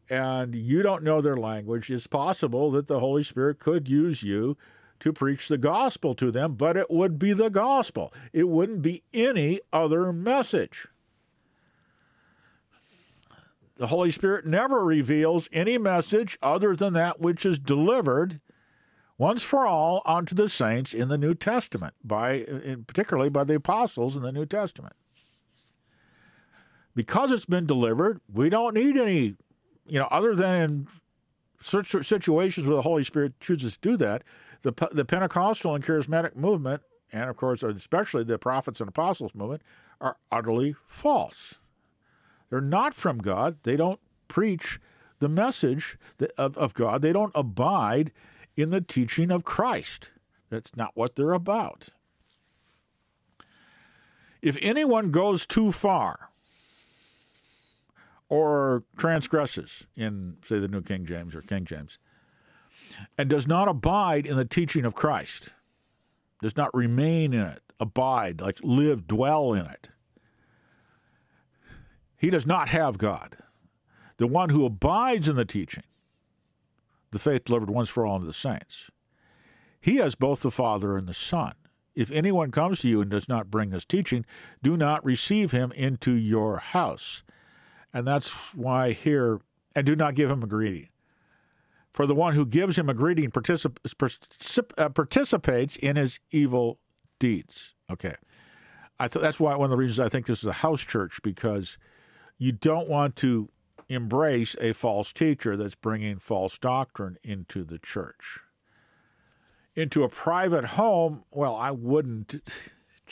A: and you don't know their language, it's possible that the Holy Spirit could use you to preach the gospel to them, but it would be the gospel. It wouldn't be any other message. The Holy Spirit never reveals any message other than that which is delivered once for all unto the saints in the New Testament, by particularly by the apostles in the New Testament. Because it's been delivered, we don't need any, you know, other than in situations where the Holy Spirit chooses to do that. The, the Pentecostal and charismatic movement, and of course, especially the prophets and apostles movement, are utterly false. They're not from God. They don't preach the message of, of God. They don't abide in the teaching of Christ. That's not what they're about. If anyone goes too far or transgresses in, say, the New King James or King James, and does not abide in the teaching of Christ, does not remain in it, abide, like live, dwell in it, he does not have God. The one who abides in the teaching, the faith delivered once for all unto the saints, he has both the Father and the Son. If anyone comes to you and does not bring this teaching, do not receive him into your house. And that's why here, and do not give him a greeting. For the one who gives him a greeting particip- uh, participates in his evil deeds. Okay. I th- that's why one of the reasons I think this is a house church because you don't want to embrace a false teacher that's bringing false doctrine into the church. Into a private home, well, I wouldn't,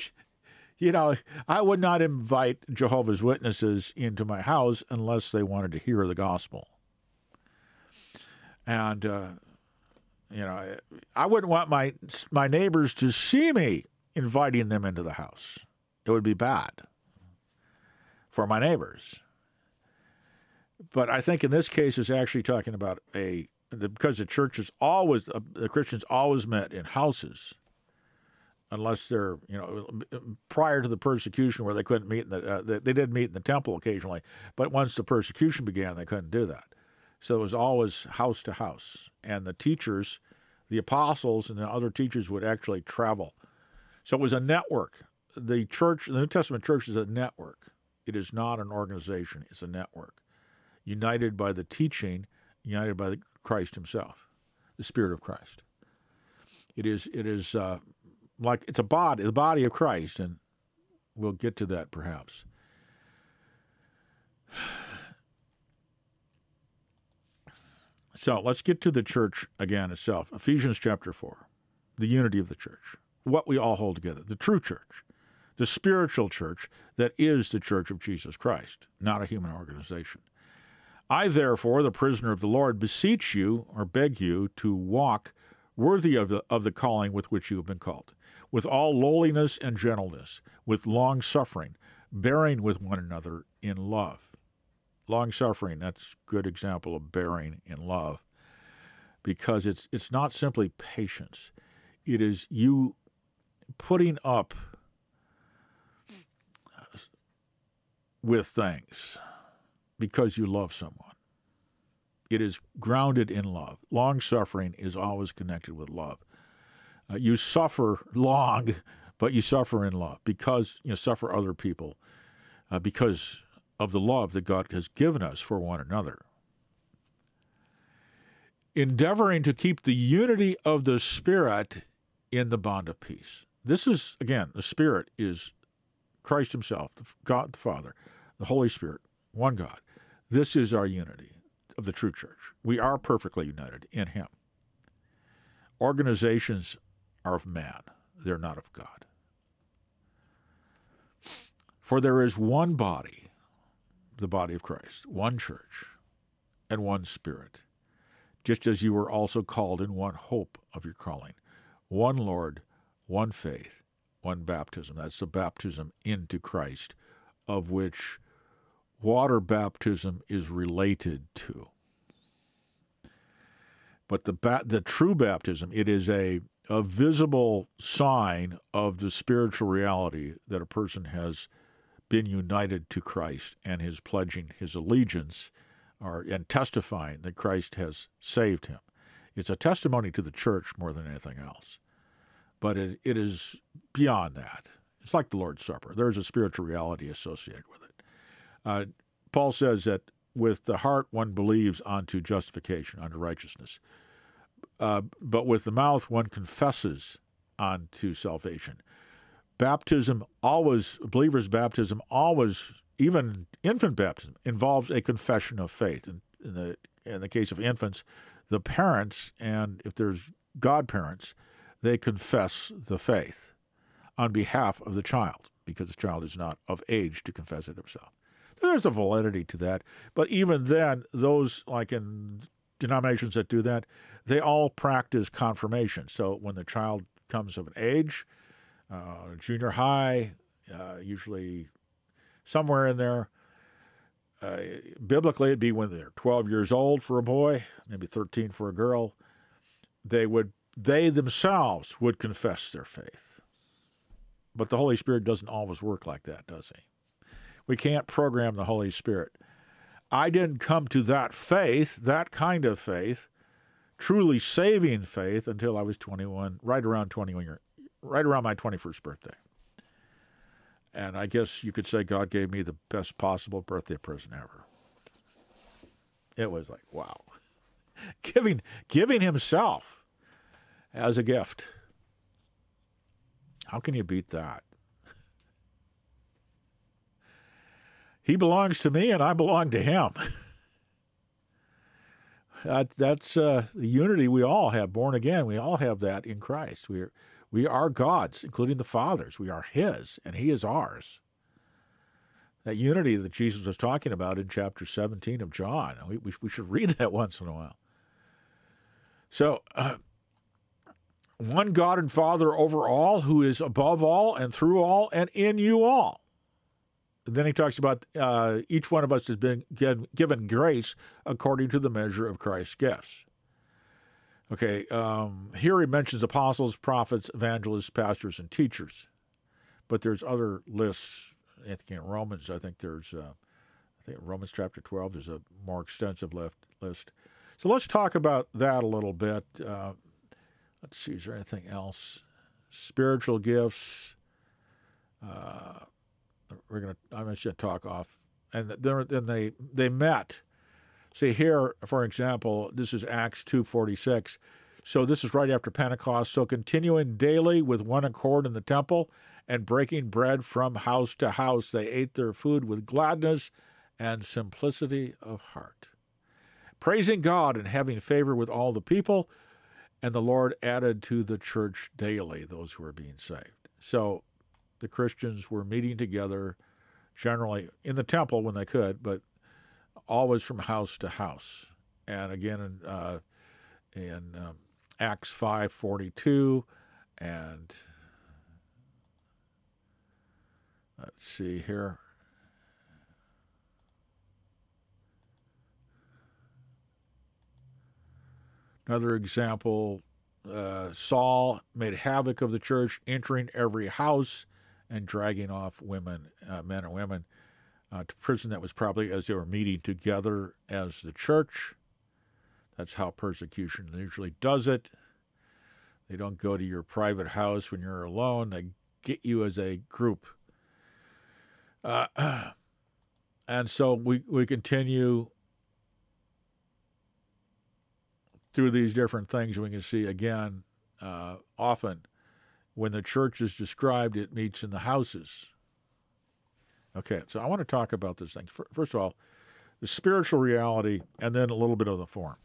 A: you know, I would not invite Jehovah's Witnesses into my house unless they wanted to hear the gospel. And, uh, you know, I wouldn't want my my neighbors to see me inviting them into the house. It would be bad for my neighbors. But I think in this case, it's actually talking about a because the church is always uh, the Christians always met in houses, unless they're you know prior to the persecution where they couldn't meet in the uh, they, they did meet in the temple occasionally, but once the persecution began, they couldn't do that. So it was always house to house, and the teachers, the apostles, and the other teachers would actually travel. So it was a network. The church, the New Testament church, is a network. It is not an organization, it's a network, united by the teaching, united by the Christ Himself, the Spirit of Christ. It is, it is uh, like it's a body, the body of Christ, and we'll get to that perhaps. So let's get to the church again itself. Ephesians chapter 4, the unity of the church, what we all hold together, the true church the spiritual church that is the church of Jesus Christ, not a human organization. I, therefore, the prisoner of the Lord, beseech you or beg you to walk worthy of the, of the calling with which you have been called, with all lowliness and gentleness, with long suffering, bearing with one another in love. Long suffering, that's a good example of bearing in love because it's it's not simply patience. It is you putting up with things because you love someone. It is grounded in love. Long suffering is always connected with love. Uh, you suffer long, but you suffer in love because you suffer other people uh, because of the love that God has given us for one another. Endeavoring to keep the unity of the Spirit in the bond of peace. This is, again, the Spirit is Christ Himself, God the Father, the Holy Spirit, one God. This is our unity of the true church. We are perfectly united in Him. Organizations are of man, they're not of God. For there is one body, the body of Christ, one church, and one spirit, just as you were also called in one hope of your calling, one Lord, one faith, one baptism. That's the baptism into Christ, of which water baptism is related to. But the ba- the true baptism, it is a a visible sign of the spiritual reality that a person has been united to Christ and is pledging his allegiance or and testifying that Christ has saved him. It's a testimony to the church more than anything else. But it, it is beyond that. It's like the Lord's Supper. There's a spiritual reality associated with it. Uh, Paul says that with the heart one believes unto justification, unto righteousness. Uh, but with the mouth one confesses unto salvation. Baptism always, believer's baptism always, even infant baptism, involves a confession of faith. In, in the in the case of infants, the parents and if there's godparents, they confess the faith on behalf of the child because the child is not of age to confess it himself. There's a validity to that, but even then, those like in denominations that do that, they all practice confirmation. So when the child comes of an age, uh, junior high, uh, usually somewhere in there, uh, biblically it'd be when they're 12 years old for a boy, maybe 13 for a girl. They would they themselves would confess their faith. But the Holy Spirit doesn't always work like that, does he? We can't program the Holy Spirit. I didn't come to that faith, that kind of faith, truly saving faith until I was 21, right around 21 right around my 21st birthday. And I guess you could say God gave me the best possible birthday present ever. It was like, wow. giving giving himself as a gift. How can you beat that? He belongs to me and I belong to him. that, that's uh, the unity we all have, born again. We all have that in Christ. We are, we are God's, including the Father's. We are His, and He is ours. That unity that Jesus was talking about in chapter 17 of John. We, we, we should read that once in a while. So, uh, one God and Father over all, who is above all and through all and in you all then he talks about uh, each one of us has been given grace according to the measure of Christ's gifts. Okay, um, here he mentions apostles, prophets, evangelists, pastors, and teachers, but there's other lists. I think in Romans, I think there's, uh, I think Romans chapter 12, there's a more extensive list. So let's talk about that a little bit. Uh, let's see, is there anything else? Spiritual gifts. Uh, we're to, I'm to talk off. And then they, they met. See here, for example, this is Acts 2.46. So this is right after Pentecost. So continuing daily with one accord in the temple and breaking bread from house to house, they ate their food with gladness and simplicity of heart, praising God and having favor with all the people. And the Lord added to the church daily those who were being saved. So the Christians were meeting together, generally in the temple when they could, but always from house to house. And again, in, uh, in um, Acts five forty two, and Let's see here. Another example uh, Saul made havoc of the church, entering every house and dragging off women, uh, men and women, uh, to prison. That was probably as they were meeting together as the church. That's how persecution usually does it. They don't go to your private house when you're alone. They get you as a group. Uh, and so we, we continue through these different things. We can see again, uh, often when the church is described, it meets in the houses. Okay, so I want to talk about this thing. First of all, the spiritual reality, and then a little bit of the form.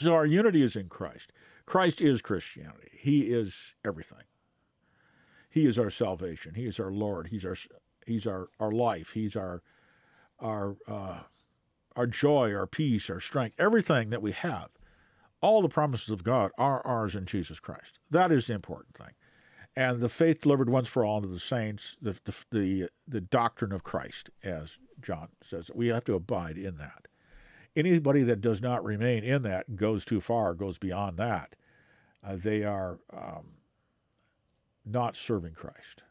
A: So our unity is in Christ. Christ is Christianity. He is everything. He is our salvation. He is our Lord. He's our He's our, our life. He's our our uh, our joy, our peace, our strength, everything that we have. All the promises of God are ours in Jesus Christ. That is the important thing. And the faith delivered once for all to the saints, the, the, the, the doctrine of Christ, as John says, we have to abide in that. Anybody that does not remain in that goes too far, goes beyond that. Uh, they are um, not serving Christ.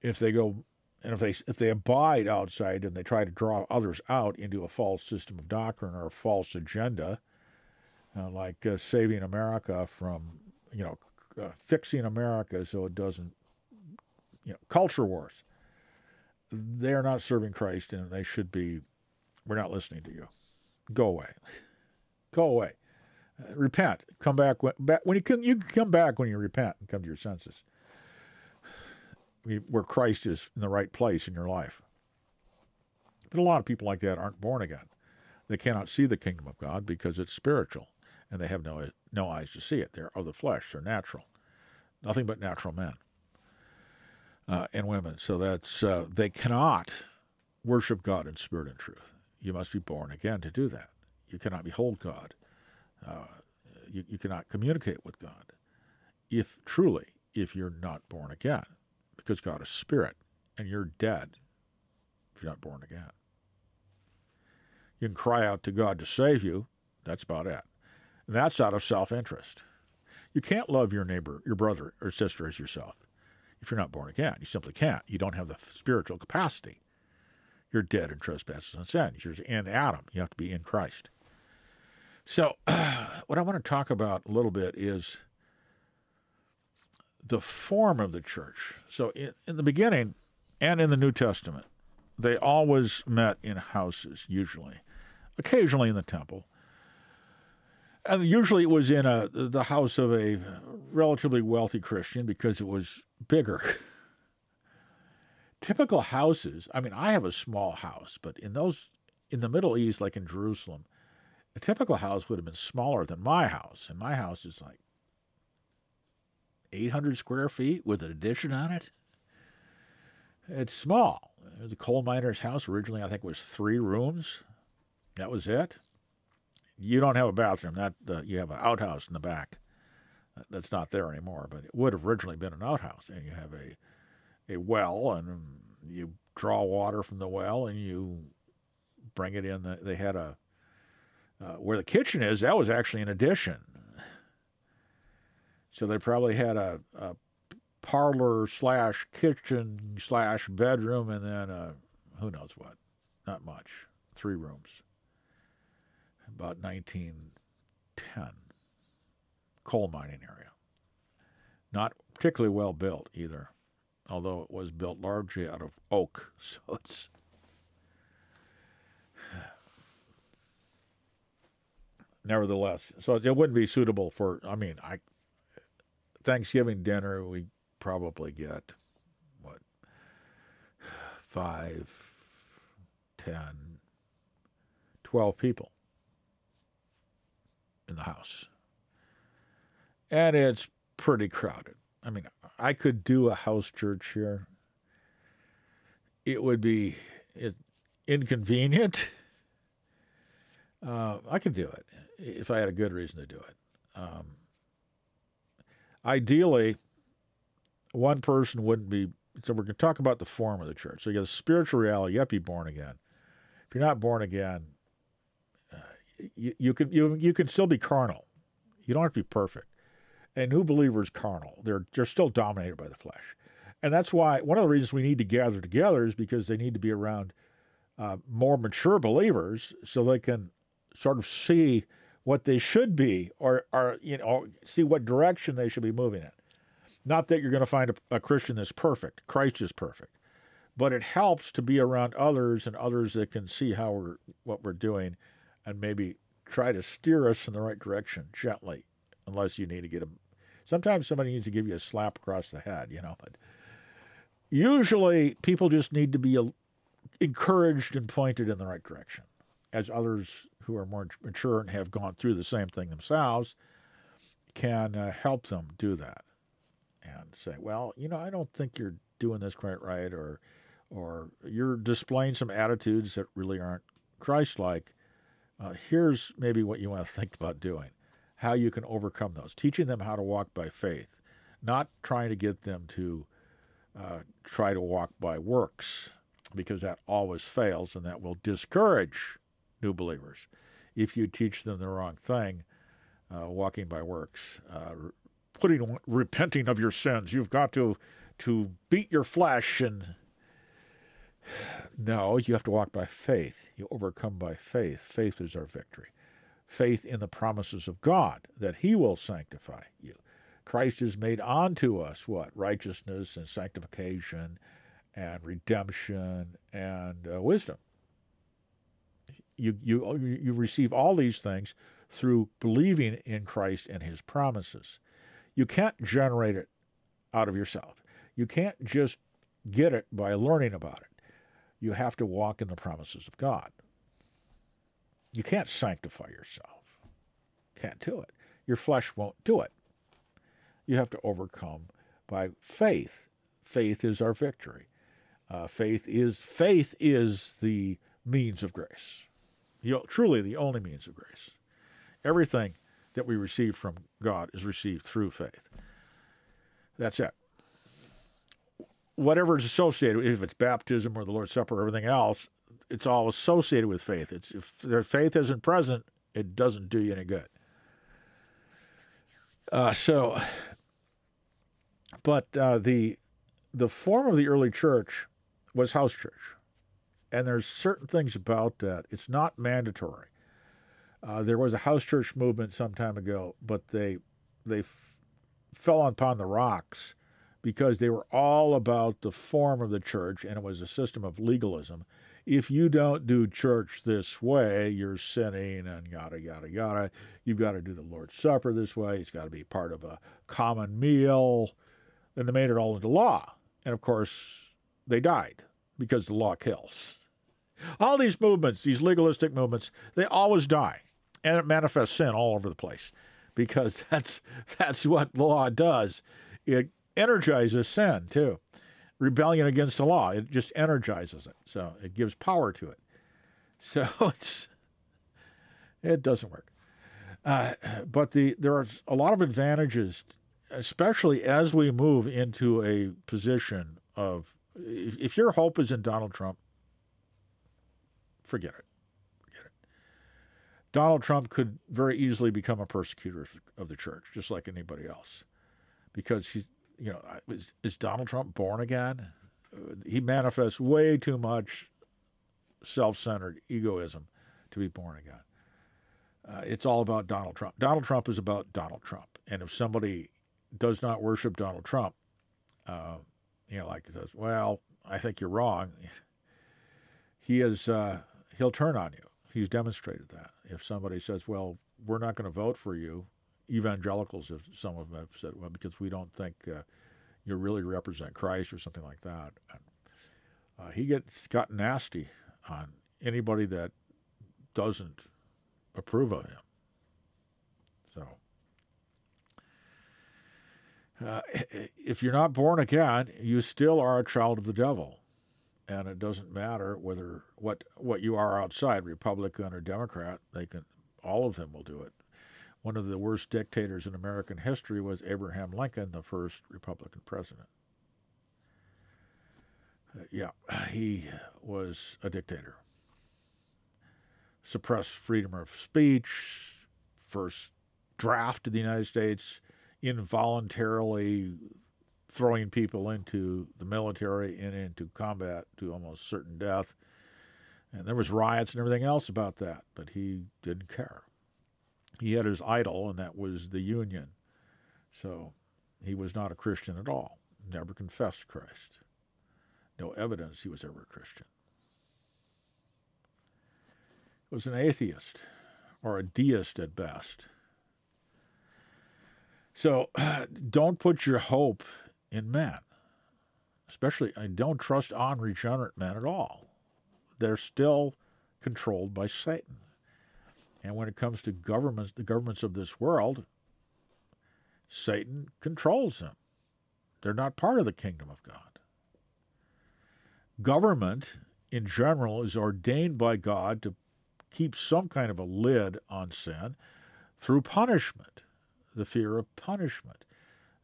A: If they go and if they if they abide outside and they try to draw others out into a false system of doctrine or a false agenda, uh, like uh, saving America from you know uh, fixing America so it doesn't you know culture wars, they are not serving Christ and they should be. We're not listening to you. Go away. Go away. Uh, repent. Come back when, back when you can. You can come back when you repent and come to your senses where Christ is in the right place in your life. But a lot of people like that aren't born again. They cannot see the kingdom of God because it's spiritual, and they have no no eyes to see it. They're of the flesh. They're natural, nothing but natural men uh, and women. So that's uh, they cannot worship God in spirit and truth. You must be born again to do that. You cannot behold God. Uh, you, you cannot communicate with God if truly if you're not born again because God is spirit and you're dead if you're not born again. You can cry out to God to save you. That's about it. That's out of self interest. You can't love your neighbor, your brother or sister as yourself if you're not born again. You simply can't. You don't have the spiritual capacity. You're dead in trespasses and sins. You're in Adam. You have to be in Christ. So, what I want to talk about a little bit is the form of the church. So in, in, the beginning and in the New Testament, they always met in houses, usually, occasionally in the temple. Usually it was in a the house of a relatively wealthy Christian because it was bigger. Typical houses, I mean, I have a small house, but in those in the Middle East, like in Jerusalem, a typical house would have been smaller than my house. And my house is like 800 square feet with an addition on it. It's small. The coal miner's house originally, I think, was three rooms. That was it. You don't have a bathroom. That uh, you have an outhouse in the back. That's not there anymore, but it would have originally been an outhouse. And you have a a well, and you draw water from the well, and you bring it in. The, they had a uh, where the kitchen is. That was actually an addition. So they probably had a, a parlor slash kitchen slash bedroom and then a, who knows what, not much, three rooms. About 1910, coal mining area. Not particularly well built either, although it was built largely out of oak, so it's nevertheless, so it wouldn't be suitable for. I mean, I Thanksgiving dinner, we probably get what five, ten, twelve people in the house, and it's pretty crowded. I mean, I could do a house church here. It would be inconvenient. Uh, I could do it if I had a good reason to do it. Um, ideally, one person wouldn't be so we're going to talk about the form of the church. So you got the spiritual reality. You have to be born again. If you're not born again, you, you can you you can still be carnal. You don't have to be perfect. And new believers carnal. They're they're still dominated by the flesh, and that's why one of the reasons we need to gather together is because they need to be around uh, more mature believers so they can sort of see what they should be or, or you know see what direction they should be moving in. Not that you're going to find a, a Christian that's perfect. Christ is perfect. But it helps to be around others and others that can see how we're what we're doing and maybe try to steer us in the right direction gently, unless you need to get them. Sometimes somebody needs to give you a slap across the head, you know. But usually, people just need to be encouraged and pointed in the right direction, as others who are more mature and have gone through the same thing themselves can uh, help them do that and say, well, you know, I don't think you're doing this quite right, or or you're displaying some attitudes that really aren't Christ-like. Uh, here's maybe what you want to think about doing, how you can overcome those, teaching them how to walk by faith, not trying to get them to uh, try to walk by works, because that always fails and that will discourage new believers. If you teach them the wrong thing, uh, walking by works, uh, putting repenting of your sins. You've got to to beat your flesh and no, you have to walk by faith. You overcome by faith. Faith is our victory. Faith in the promises of God that He will sanctify you. Christ has made unto us what? Righteousness and sanctification and redemption and uh, wisdom. You, you, you receive all these things through believing in Christ and His promises. You can't generate it out of yourself. You can't just get it by learning about it. You have to walk in the promises of God. You can't sanctify yourself. Can't do it. Your flesh won't do it. You have to overcome by faith. Faith is our victory. Uh, faith is faith is the means of grace. Know, truly the only means of grace. Everything that we receive from God is received through faith. That's it. Whatever is associated, if it's baptism or the Lord's Supper or everything else, it's all associated with faith. It's, if their faith isn't present, it doesn't do you any good. Uh, so, but uh, the the form of the early church was house church, and there's certain things about that. It's not mandatory. Uh, there was a house church movement some time ago, but they they f- fell upon the rocks because they were all about the form of the church, and it was a system of legalism. If you don't do church this way, you're sinning, and yada yada yada. You've got to do the Lord's Supper this way. It's got to be part of a common meal. And they made it all into law, and of course, they died because the law kills. All these movements, these legalistic movements, they always die and it manifests sin all over the place because that's that's what the law does. It energizes sin too. Rebellion against the law, it just energizes it. So it gives power to it. So it's it doesn't work. Uh, but the there are a lot of advantages, especially as we move into a position of if, if your hope is in Donald Trump, forget it. Donald Trump could very easily become a persecutor of the church, just like anybody else, because he's, you know, is, is Donald Trump born again? Uh, he manifests way too much self-centered egoism to be born again. Uh, it's all about Donald Trump. Donald Trump is about Donald Trump, and if somebody does not worship Donald Trump, uh, you know, like says, "Well, I think you're wrong," he is uh, he'll turn on you he's demonstrated that. If somebody says, "Well, we're not going to vote for you," evangelicals, if some of them have said, "Well, because we don't think uh, you really represent Christ" or something like that, uh, he gets got nasty on anybody that doesn't approve of him. So. Uh, if you're not born again, you still are a child of the devil and it doesn't matter whether what what you are outside, Republican or Democrat. They can all of them will do it. One of the worst dictators in American history was Abraham Lincoln, the first Republican president. Uh, yeah, he was a dictator. Suppressed freedom of speech, first draft of the United States, involuntarily throwing people into the military and into combat to almost certain death. And there was riots and everything else about that, but he didn't care. He had his idol, and that was the Union. So he was not a Christian at all. Never confessed Christ. No evidence he was ever a Christian. He was an atheist or a deist at best. So don't put your hope in men. Especially, I don't trust unregenerate men at all. They're still controlled by Satan. And when it comes to governments, the governments of this world, Satan controls them. They're not part of the kingdom of God. Government, in general, is ordained by God to keep some kind of a lid on sin through punishment, the fear of punishment.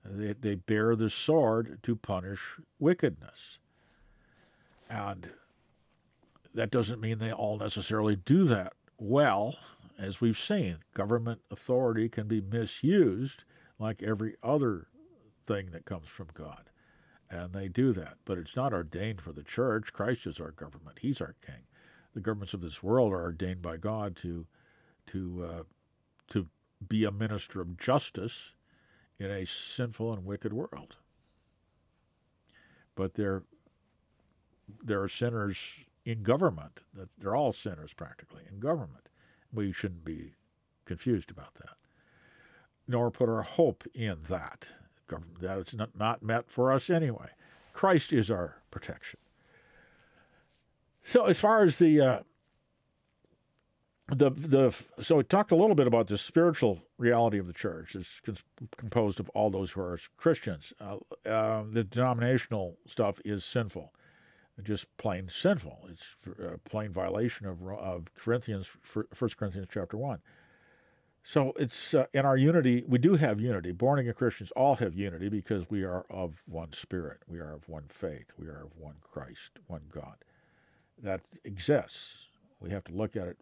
A: They, they bear the sword to punish wickedness. And that doesn't mean they all necessarily do that well. As we've seen, government authority can be misused like every other thing that comes from God. And they do that. But it's not ordained for the church. Christ is our government, He's our king. The governments of this world are ordained by God to, to, uh, to be a minister of justice in a sinful and wicked world. But there, there are sinners in government. That they're all sinners practically in government. We shouldn't be confused about that, nor put our hope in that. That it's not, not met for us anyway. Christ is our protection. So, as far as the uh, the the so we talked a little bit about the spiritual reality of the church. It's composed of all those who are Christians. Uh, uh, the denominational stuff is sinful, just plain sinful. It's a plain violation of of Corinthians, First Corinthians chapter one. So it's uh, in our unity. We do have unity. Born again Christians all have unity because we are of one Spirit. We are of one faith. We are of one Christ, one God. That exists. We have to look at it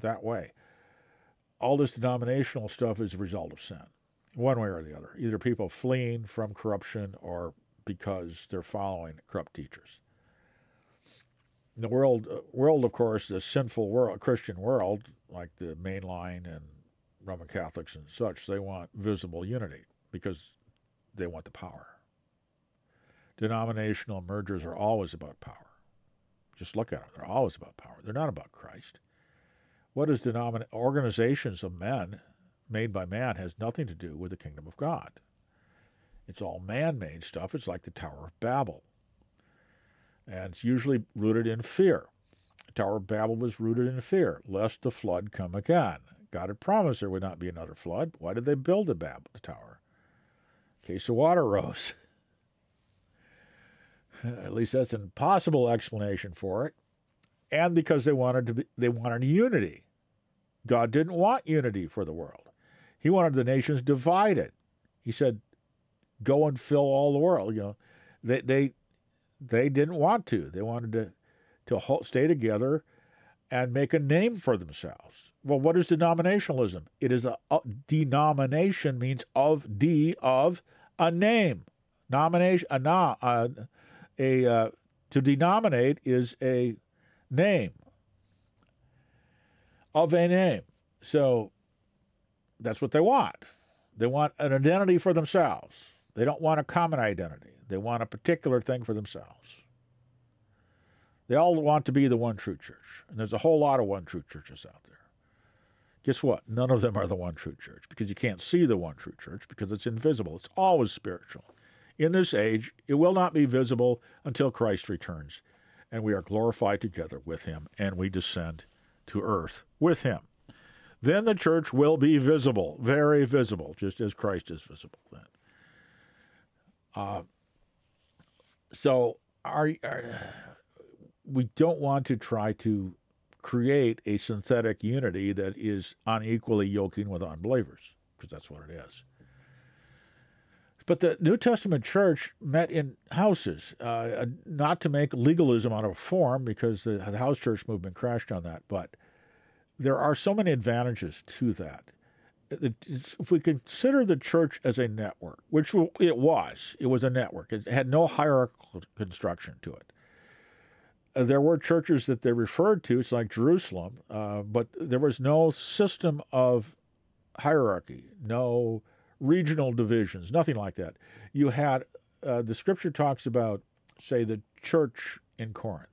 A: that way. All this denominational stuff is a result of sin, one way or the other. Either people fleeing from corruption or because they're following corrupt teachers. The world, uh, world of course, the sinful world, Christian world, like the mainline and Roman Catholics and such, they want visible unity because they want the power. Denominational mergers are always about power. Just look at them; they're always about power. They're not about Christ. What is denomin- organizations of men made by man has nothing to do with the kingdom of God. It's all man made stuff. It's like the Tower of Babel. And it's usually rooted in fear. Tower of Babel was rooted in fear, lest the flood come again. God had promised there would not be another flood. Why did they build the Babel tower? In case the water rose. At least that's an possible explanation for it. And because they wanted to be, they wanted unity. God didn't want unity for the world. He wanted the nations divided. He said, "Go and fill all the world." You know, they they they didn't want to. They wanted to to stay together and make a name for themselves. Well, what is denominationalism? It is a, a denomination means of d of a name. Nomination a na a, a uh, to denominate is a name of a name. So that's what they want. They want an identity for themselves. They don't want a common identity. They want a particular thing for themselves. They all want to be the one true church. And there's a whole lot of one true churches out there. Guess what? None of them are the one true church because you can't see the one true church because it's invisible. It's always spiritual. In this age, it will not be visible until Christ returns and we are glorified together with him and we descend to earth with him. Then the church will be visible, very visible, just as Christ is visible then. Uh, so our, we don't want to try to create a synthetic unity that is unequally yoking with unbelievers, because that's what it is. But the New Testament church met in houses, uh, not to make legalism out of form, because the house church movement crashed on that. But there are so many advantages to that. If we consider the church as a network, which it was, it was a network. It had no hierarchical construction to it. Uh, there were churches that they referred to, it's like Jerusalem, uh, but there was no system of hierarchy, no regional divisions, nothing like that. You had, uh, the scripture talks about, say, the church in Corinth,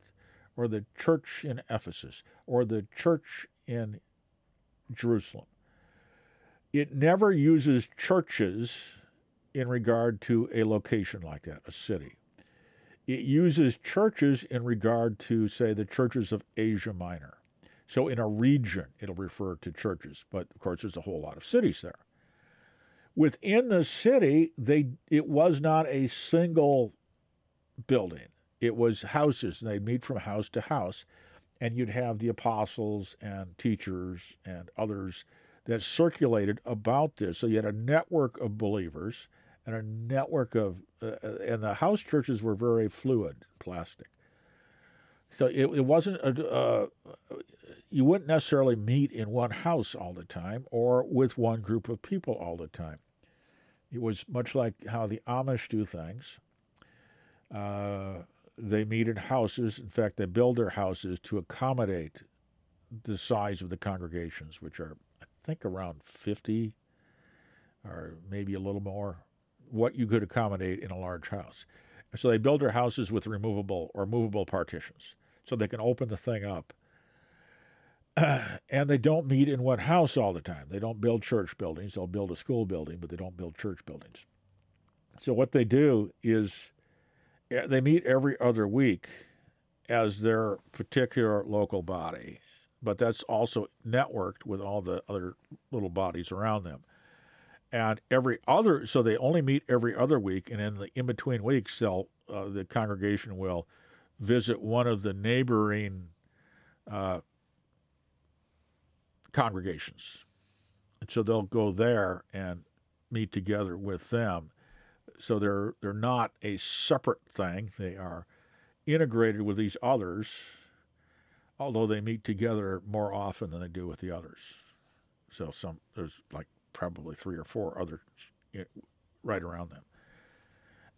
A: or the church in Ephesus, or the church in Jerusalem. It never uses churches in regard to a location like that, a city. It uses churches in regard to, say, the churches of Asia Minor. So in a region, it'll refer to churches, but of course, there's a whole lot of cities there. Within the city, they it was not a single building. It was houses, and they'd meet from house to house, and you'd have the apostles and teachers and others that circulated about this. So you had a network of believers and a network of, uh, uh and the house churches were very fluid, plastic. So it, it wasn't a, uh, you wouldn't necessarily meet in one house all the time or with one group of people all the time. It was much like how the Amish do things. Uh, they meet in houses. In fact, they build their houses to accommodate the size of the congregations, which are, think, around 50 or maybe a little more, what you could accommodate in a large house. So they build their houses with removable or movable partitions so they can open the thing up and they don't meet in one house all the time. They don't build church buildings. They'll build a school building, but they don't build church buildings. So what they do is eh, they meet every other week as their particular local body, but that's also networked with all the other little bodies around them. And every other, so they only meet every other week, and in the in between weeks, they'll uh, the congregation will visit one of the neighboring uh, congregations. And so they'll go there and meet together with them. So they're they're not a separate thing. They are integrated with these others, although they meet together more often than they do with the others. So some there's like probably three or four others right around them.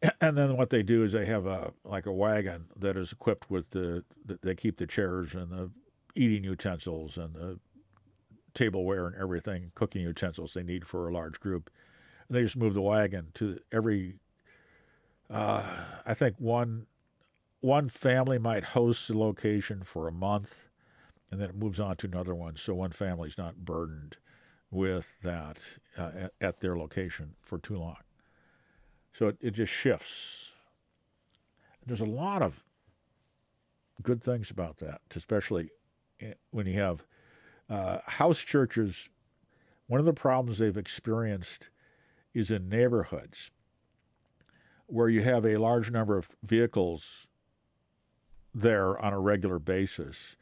A: And then what they do is they have a like a wagon that is equipped with the they keep the chairs and the eating utensils and the tableware and everything, cooking utensils they need for a large group. And they just move the wagon to every. Uh, I think one one family might host a location for a month, and then it moves on to another one. So one family's not burdened with that uh, at, at, their location for too long. So it, it just shifts. There's a lot of good things about that, especially eh, when you have uh, house churches, one of the problems they've experienced is in neighborhoods where you have a large number of vehicles there on a regular basis,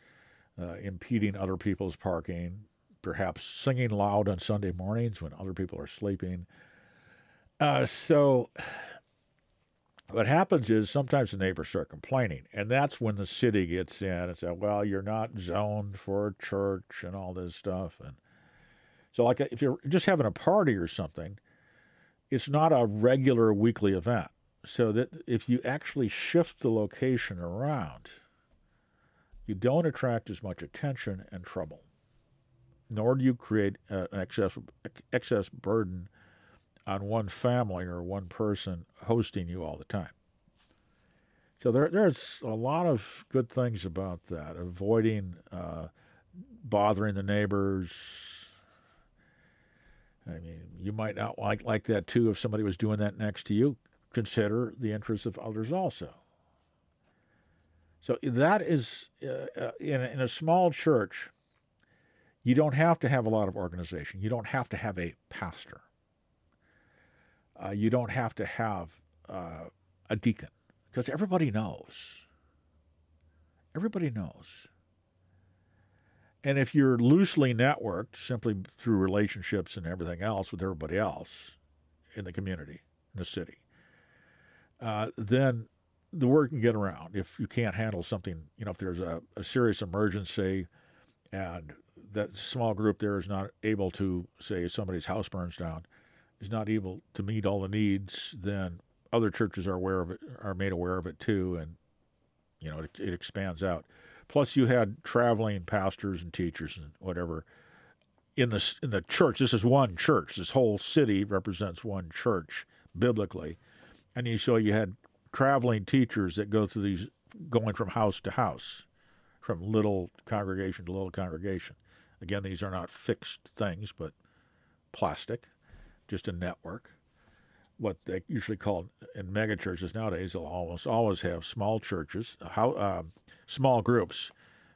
A: uh, impeding other people's parking, perhaps singing loud on Sunday mornings when other people are sleeping. Uh, so what happens is sometimes the neighbors start complaining, and that's when the city gets in and says, "Well, you're not zoned for a church and all this stuff." And so, like, if you're just having a party or something, it's not a regular weekly event. So that if you actually shift the location around, you don't attract as much attention and trouble, nor do you create uh, an excess excess burden on one family or one person hosting you all the time. So there, there's a lot of good things about that. Avoiding uh, bothering the neighbors. I mean, you might not like like that too if somebody was doing that next to you. Consider the interests of others also. So that is uh, uh in, in a small church. You don't have to have a lot of organization. You don't have to have a pastor. Uh, you don't have to have uh, a deacon because everybody knows. Everybody knows. And if you're loosely networked simply through relationships and everything else with everybody else in the community, in the city, uh, then the word can get around. If you can't handle something, you know, if there's a, a serious emergency and that small group there is not able to, say, if somebody's house burns down, is not able to meet all the needs, then other churches are aware of it, are made aware of it too, and you know it, it expands out. Plus, you had traveling pastors and teachers and whatever in the in the church. This is one church. This whole city represents one church biblically, and you so you had traveling teachers that go through these going from house to house, from little congregation to little congregation. Again, these are not fixed things, but plastic, just a network. What they usually call in megachurches nowadays, they'll almost always have small churches, how uh, small groups,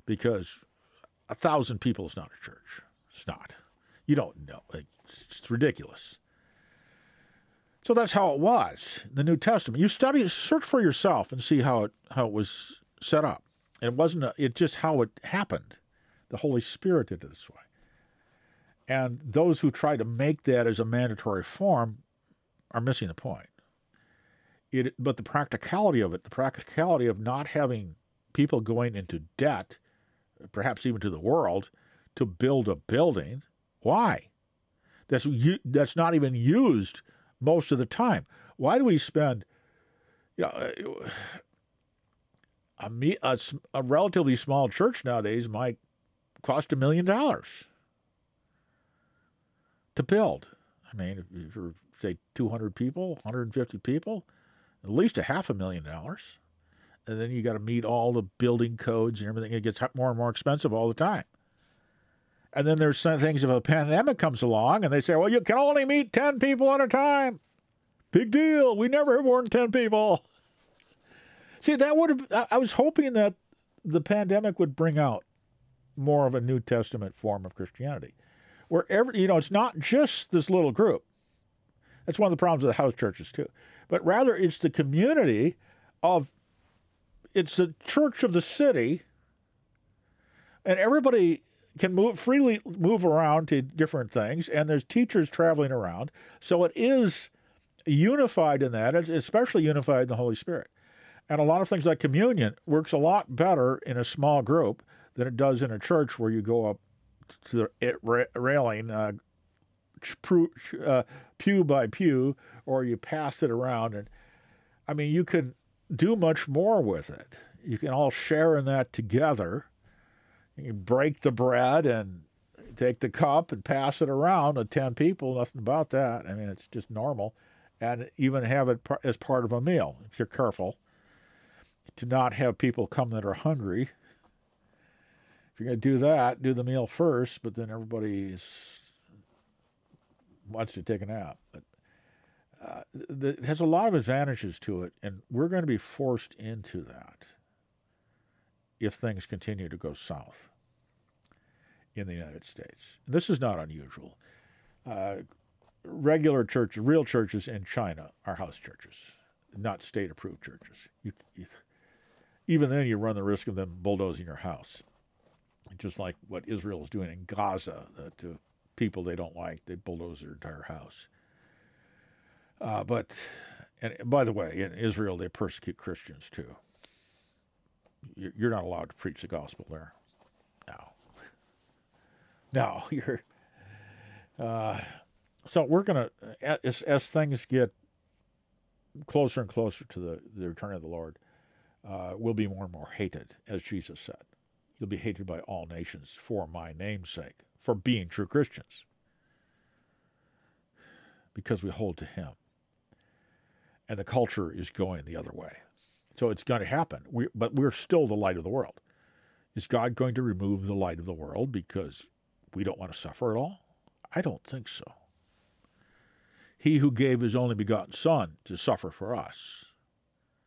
A: because a thousand people is not a church. It's not. You don't know. It's ridiculous. So that's how it was the New Testament. You study, search for yourself, and see how it how it was set up. It wasn't. A, it just how it happened. The Holy Spirit did it this way. And those who try to make that as a mandatory form are missing the point. It, but the practicality of it, the practicality of not having people going into debt, perhaps even to the world, to build a building, why? That's that's not even used most of the time. Why do we spend, you know, uh, a, a, a relatively small church nowadays might cost a million dollars to build. I mean, if you're, say, 200 people, 150 people, at least a half a million dollars. And then you got to meet all the building codes and everything. It gets more and more expensive all the time. And then there's some things if a pandemic comes along and they say, well, you can only meet 10 people at a time. Big deal. We never have more than 10 people. See, that would have, I was hoping that the pandemic would bring out more of a New Testament form of Christianity. Where every, you know, it's not just this little group. That's one of the problems with the house churches, too. But rather, it's the community of, it's the church of the city, and everybody can move freely move around to different things, and there's teachers traveling around. So it is unified in that, it's especially unified in the Holy Spirit. And a lot of things like communion works a lot better in a small group than it does in a church where you go up to the railing, uh, uh, pew by pew, or you pass it around. And I mean, you can do much more with it. You can all share in that together you break the bread and take the cup and pass it around to 10 people, nothing about that. I mean, it's just normal. And even have it as part of a meal, if you're careful, to not have people come that are hungry. If you're going to do that, do the meal first, but then everybody wants to take a nap. But uh, the, it has a lot of advantages to it, and we're going to be forced into that if things continue to go south in the United States. This is not unusual. Uh, regular churches, real churches in China are house churches, not state approved churches. You, you, even then, you run the risk of them bulldozing your house, just like what Israel is doing in Gaza uh, to people they don't like. They bulldoze their entire house. Uh, but, and by the way, in Israel, they persecute Christians too you're not allowed to preach the gospel there. No. No, you're. Uh, so we're going to, as, as things get closer and closer to the, the return of the Lord, uh, we'll be more and more hated, as Jesus said. You'll be hated by all nations for my name's sake, for being true Christians, because we hold to Him. And the culture is going the other way. So it's going to happen. We, but we're still the light of the world. Is God going to remove the light of the world because we don't want to suffer at all? I don't think so. He who gave his only begotten Son to suffer for us,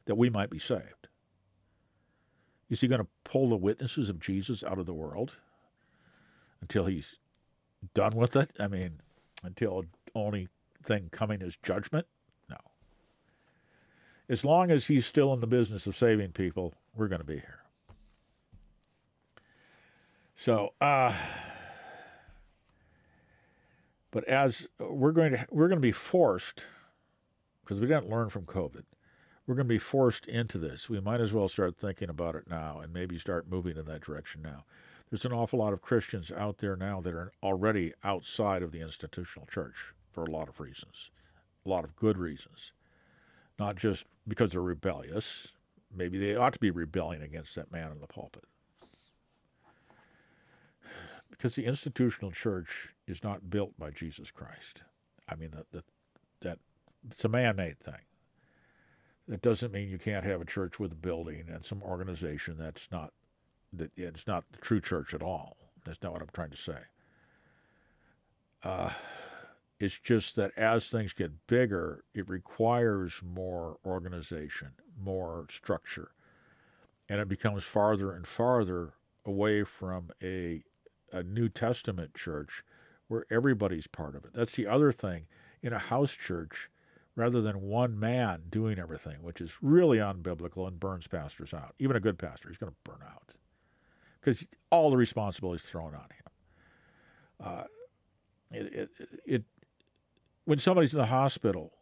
A: that we might be saved. Is he going to pull the witnesses of Jesus out of the world until he's done with it? I mean, until only thing coming is judgment? As long as he's still in the business of saving people, we're going to be here. So, uh, but as we're going to we're going to be forced, because we didn't learn from COVID. We're going to be forced into this. We might as well start thinking about it now and maybe start moving in that direction now. There's an awful lot of Christians out there now that are already outside of the institutional church for a lot of reasons, a lot of good reasons. Not just because they're rebellious. Maybe they ought to be rebelling against that man in the pulpit. Because the institutional church is not built by Jesus Christ. I mean, that, that, that it's a man made thing. That doesn't mean you can't have a church with a building and some organization that's not that it's not the true church at all. That's not what I'm trying to say. Uh, it's just that as things get bigger, it requires more organization, more structure, and it becomes farther and farther away from a a New Testament church where everybody's part of it. That's the other thing in a house church rather than one man doing everything, which is really unbiblical and burns pastors out. Even a good pastor, he's going to burn out because all the responsibility is thrown on him. Uh, it, it, it, when somebody's in the hospital,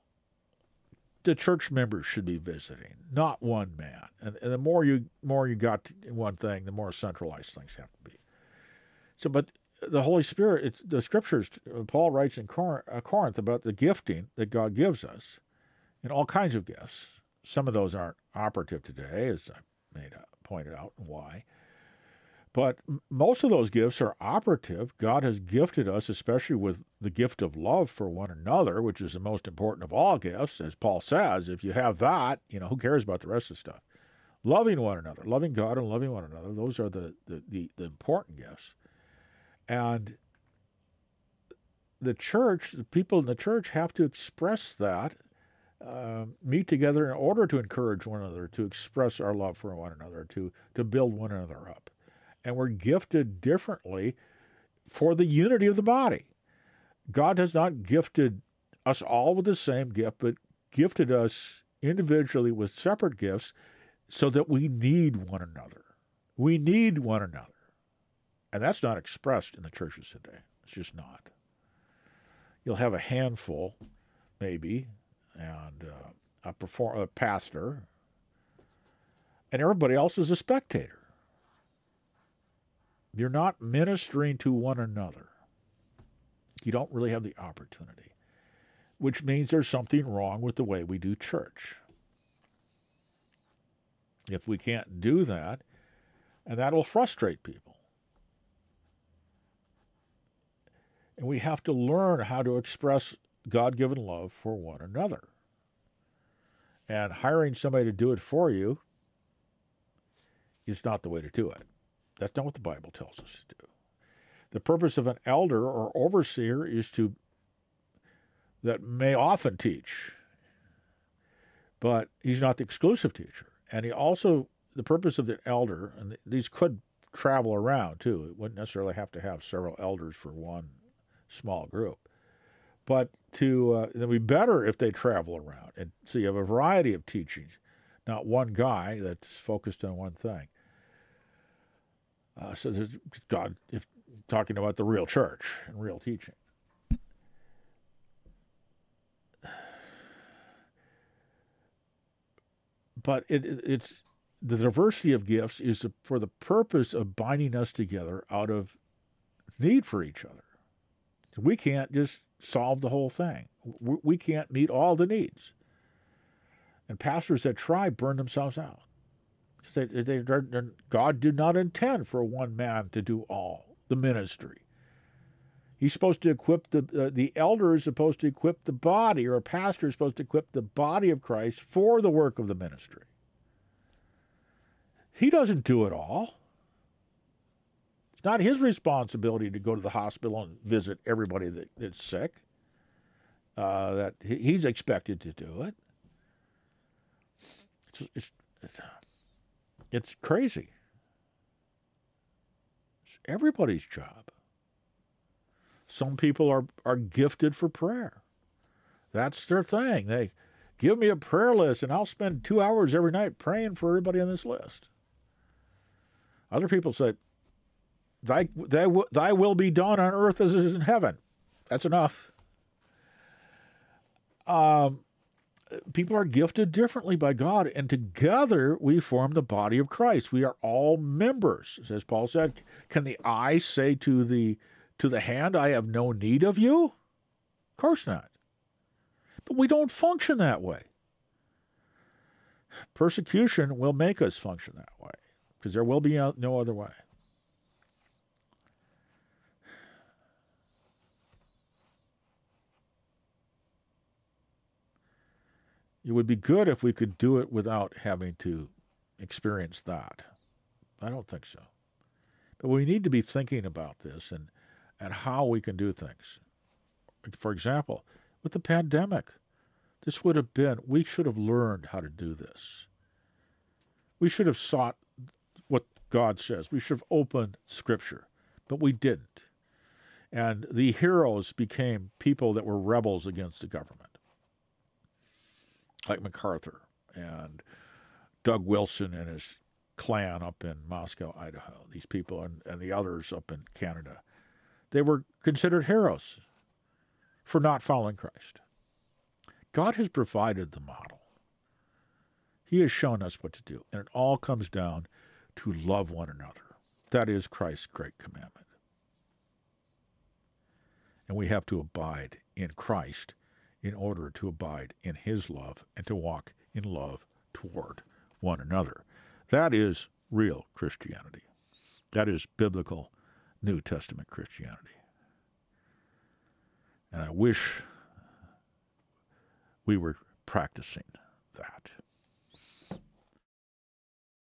A: the church members should be visiting, not one man. And, and the more you more you got one thing, the more centralized things have to be. So, but the Holy Spirit, the scriptures, Paul writes in uh, Corinth about the gifting that God gives us, and all kinds of gifts. Some of those aren't operative today, as I made pointed out, and why. But most of those gifts are operative. God has gifted us, especially with the gift of love for one another, which is the most important of all gifts. As Paul says, if you have that, you know, who cares about the rest of the stuff? Loving one another, loving God and loving one another, those are the, the, the, the important gifts. And the church, the people in the church have to express that, uh, meet together in order to encourage one another, to express our love for one another, to, to build one another up and we're gifted differently for the unity of the body. God has not gifted us all with the same gift, but gifted us individually with separate gifts so that we need one another. We need one another. And that's not expressed in the churches today. It's just not. You'll have a handful, maybe, and uh, a, perform- a pastor, and everybody else is a spectator. You're not ministering to one another. You don't really have the opportunity, which means there's something wrong with the way we do church. If we can't do that, and that'll frustrate people. And we have to learn how to express God given love for one another. And hiring somebody to do it for you is not the way to do it. That's not what the Bible tells us to do. The purpose of an elder or overseer is to, that may often teach, but he's not the exclusive teacher. And he also, the purpose of the elder, and these could travel around too, it wouldn't necessarily have to have several elders for one small group. But to, uh, it'd be better if they travel around. And so you have a variety of teachings, not one guy that's focused on one thing. Uh, so there's God if talking about the real church and real teaching. But it, it, it's the diversity of gifts is for the purpose of binding us together out of need for each other. we can't just solve the whole thing. We can't meet all the needs. And pastors that try burn themselves out. They, they, God did not intend for one man to do all the ministry. He's supposed to equip the uh, the elder is supposed to equip the body, or a pastor is supposed to equip the body of Christ for the work of the ministry. He doesn't do it all. It's not his responsibility to go to the hospital and visit everybody that, that's sick. Uh, that he's expected to do it. It's, it's, it's, it's crazy. It's everybody's job. Some people are, are gifted for prayer. That's their thing. They give me a prayer list and I'll spend two hours every night praying for everybody on this list. Other people say, thy, thy, thy will be done on earth as it is in heaven. That's enough. Um, people are gifted differently by God, and together we form the body of Christ. We are all members, as Paul said. Can the eye say to the to the hand, "I have no need of you"? Of course not. But we don't function that way. Persecution will make us function that way because there will be uh, no other way. It would be good if we could do it without having to experience that. I don't think so. But we need to be thinking about this and, and how we can do things. For example, with the pandemic, this would have been, we should have learned how to do this. We should have sought what God says. We should have opened Scripture, but we didn't. And the heroes became people that were rebels against the government like MacArthur and Doug Wilson and his clan up in Moscow, Idaho, these people and, and the others up in Canada. They were considered heroes for not following Christ. God has provided the model. He has shown us what to do, and it all comes down to love one another. That is Christ's great commandment. And we have to abide in Christ in order to abide in his love and to walk in love toward one another. That is real Christianity. That is biblical New Testament Christianity. And I wish we were practicing that.